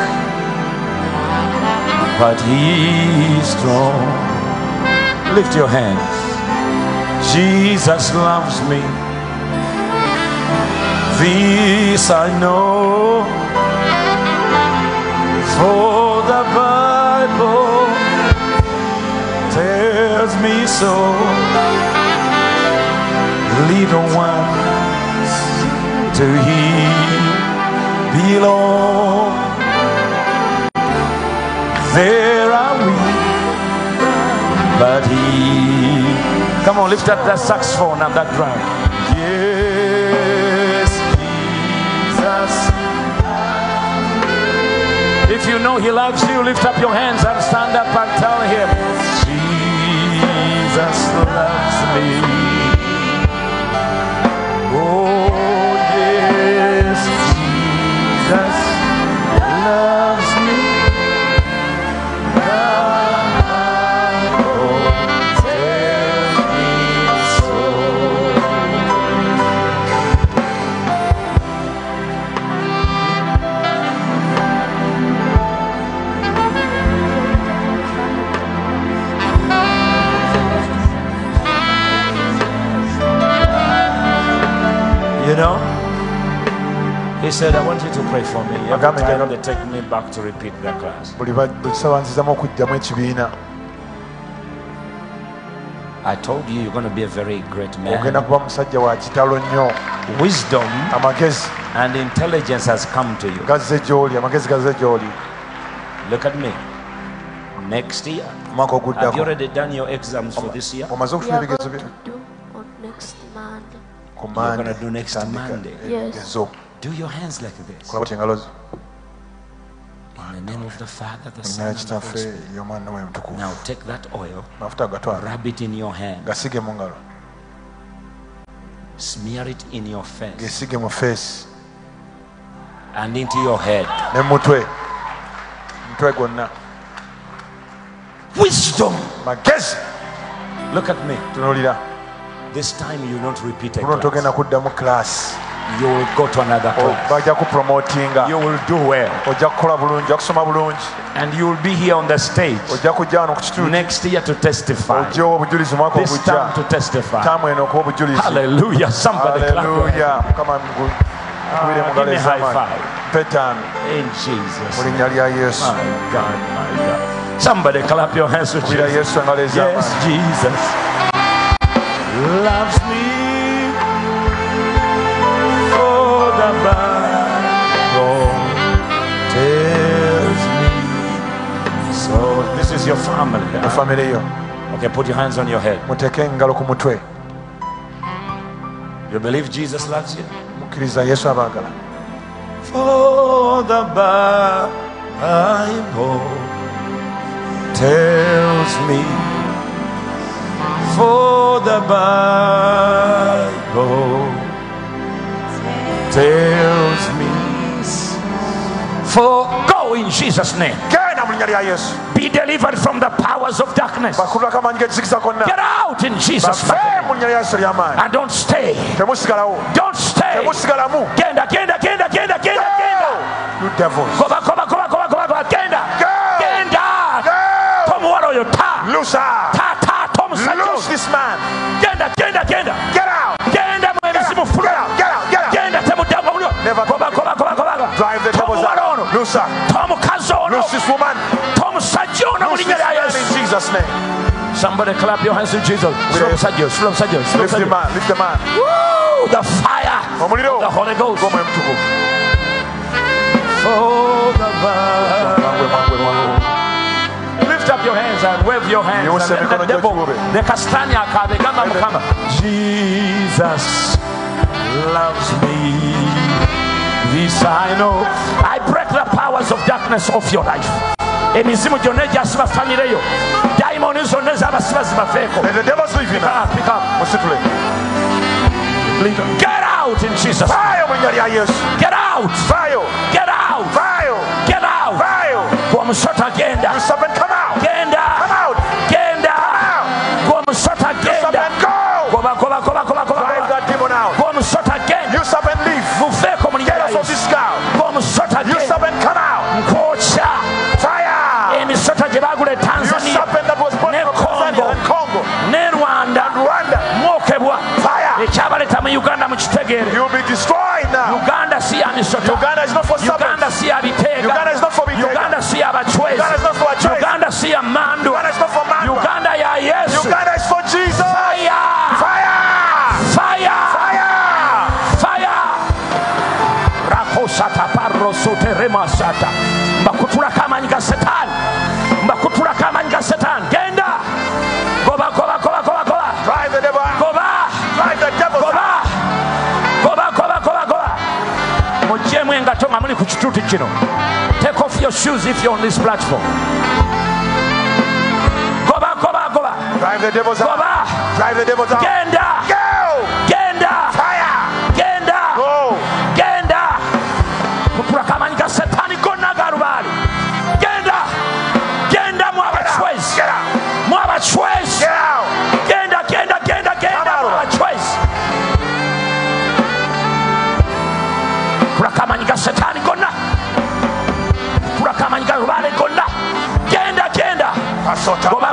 but he is strong. Lift your hands. Jesus loves me. This I know. For the Bible tells me so. Little ones to Him belong. There he come on lift up that saxophone and that drum. Yes jesus. If you know he loves you lift up your hands and stand up and tell him He said, I want you to pray for me. Every Agambe time njagala- they take me back to repeat the class. buli ba- buli kiseera nzizamu okujjamu ekibiina I told you you're going to be a very great man. kuba musajja wa kitalo nnyo Wisdom and intelligence has come to you. gazze gy'oli amagezi gazze gy'oli Look at me. Next year, have you already done your exams for this year? We are going to do on next Monday. You're going to do next Monday. Yes. Do your hands like this. In the name of the Father, the Son, and the Holy kitaffe Spirit. y'omwana nomoyo mutukuvu Now take that oil, mafuta agatwala rub it in your hand, gasige mu ngalo smear it in your face. Gesige mu feesi and into your head. ne mu mutwe. Mutwe gwonna Wisdom. magezi. Look at me. This time you don't repeat a kuno togenda kuddamu class You will go to another O- class. bajja kupromotinga You will do well. ojja kukola bulungi ojja kusoma bulungi And you will be here on the stage ojja kujja wano ku kitundu next year to testify. ojjawo obujulizi mwaka This ogujja time to testify. taamu eno okuba obujulizi Hallelujah. Somebody clap your hands. mukama mgu- mukubire mu Ah, ngalo give me high ez'amaanyi five. In Jesus. mu linnya lya yesu My God, my God. Somebody clap your hands to kubira Jesus. yesu engalo Yes, ez'amaanyi Jesus loves me your family. huh? efamire yo Okay, put your hands on your head. muteeke engalo ku mutwe You believe Jesus loves you? mukkiriza yesu abaagala For the Bible tells me. For the Bible tells me. For go in Jesus' name. Genda lya yesu Be delivered from the powers of darkness. bakululako amaanyi g'ekizikiza konna Get out in Jesus' bafe name. mu linnya lya yesu ly'amaanyi And don't stay. temusigalawo Don't stay. temusigalamu Genda, genda, genda, genda, genda, genda. you devils Koba, koba, koba, koba, koba, koba. Genda. Genda. Tomuwala oyo ta. lusa Ta, ta, tomusajja lose this man Genda, genda, genda. get out Genda mu ebizibu get fula. out get out get out Genda temuddamu. Never drive the devils out lusa Jesus name Somebody clap your hands to Jesus. Omusajja oyo, sula omusajja oyo, sula lift the man lift the man Woo! The fire. omuliro The Holy Ghost. For oh, the Bible. mwangwe mwangwe mwangwe Lift up your hands and wave your hands. Yiwusa And let the devil, kiwube. ne kasitaani akaabe gamba mukama jesus loves me this i know i break the powers of darkness of your life emizimu gyonna egyasibasanyireyo dayimoni zonna ezabasibazi bafeeko ah, get out in omusota genda. You will be destroyed now. Uganda si ya misota Uganda is not for serpents uganda si ya biteega Uganda is not for biteega. uganda si ya bachwezi. Uganda is not for bachwezi. uganda si ya mandu. Uganda is not for man uganda ya yesu. Uganda is for Jesus. Fire. Fire. Fire. Fire. Fire. Rakosata parosoteremasata mbakutulako amaanyi ga setaani mbakutulako engato nga muli ku kituuti kino take off your shoes if you're on this platform. Goba goba goba drive the devils out. Goba drive the devils out. Genda go esos.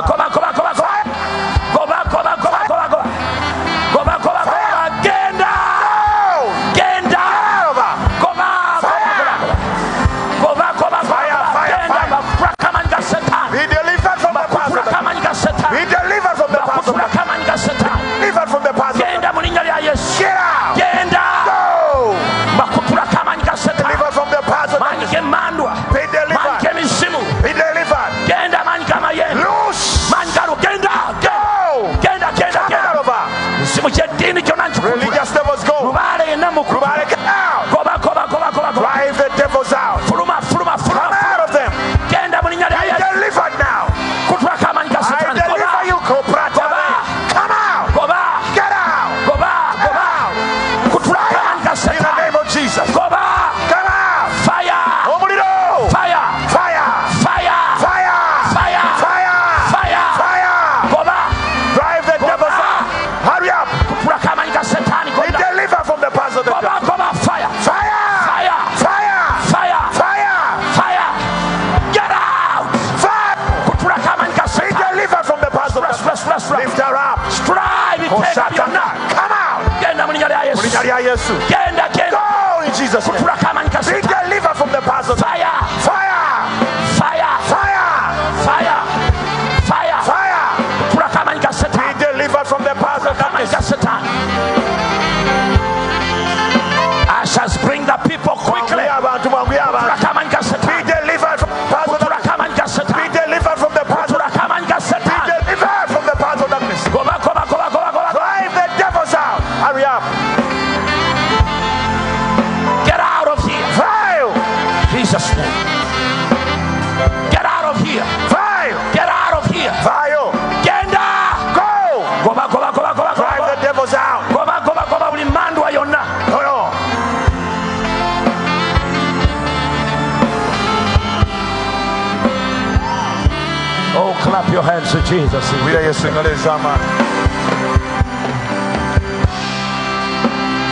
Jesus' name.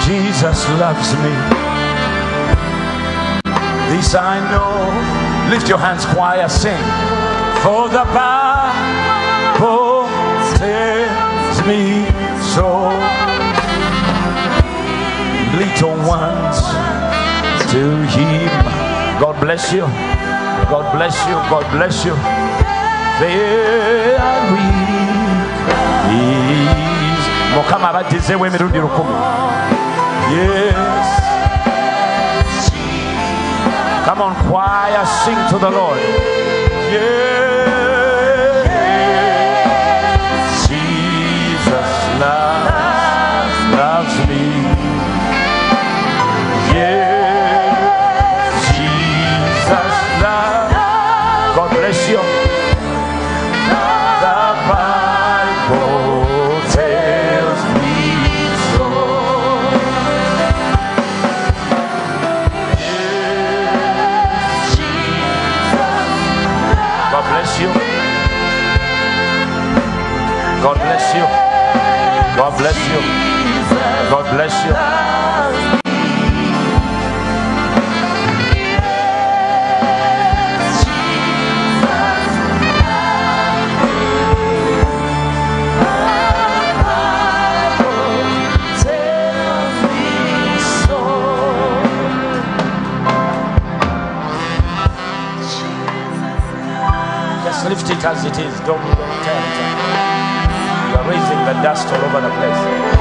Jesus loves me. This I know. Lift your hands, choir, sing. For the Bible tells me so. Little ones to Him. God bless you. God bless you. God bless you mukama emirundi lukumi come on choir sing to the lord. Yes. God bless you. lift it as it is. Don't, tell it. You are raising the dust all over the place.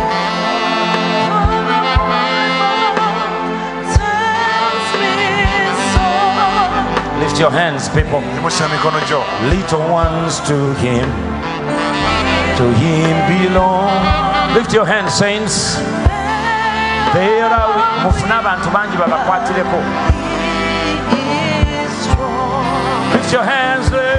Lift your hands, people. Little ones to Him, to Him belong. Lift your hands, saints. Lift your hands there.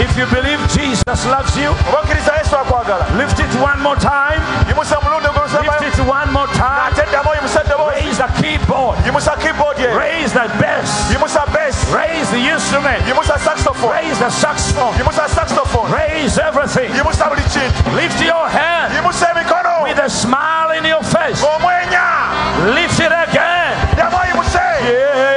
if you believe jesus loves you lift it one more time. Lift it one more time. Raise the keyboard. Raise the bass. Raise the instrument. Raise the saxophone. Raise everything. Lift your hand. With a smile in your face. Lift it again. Yeah.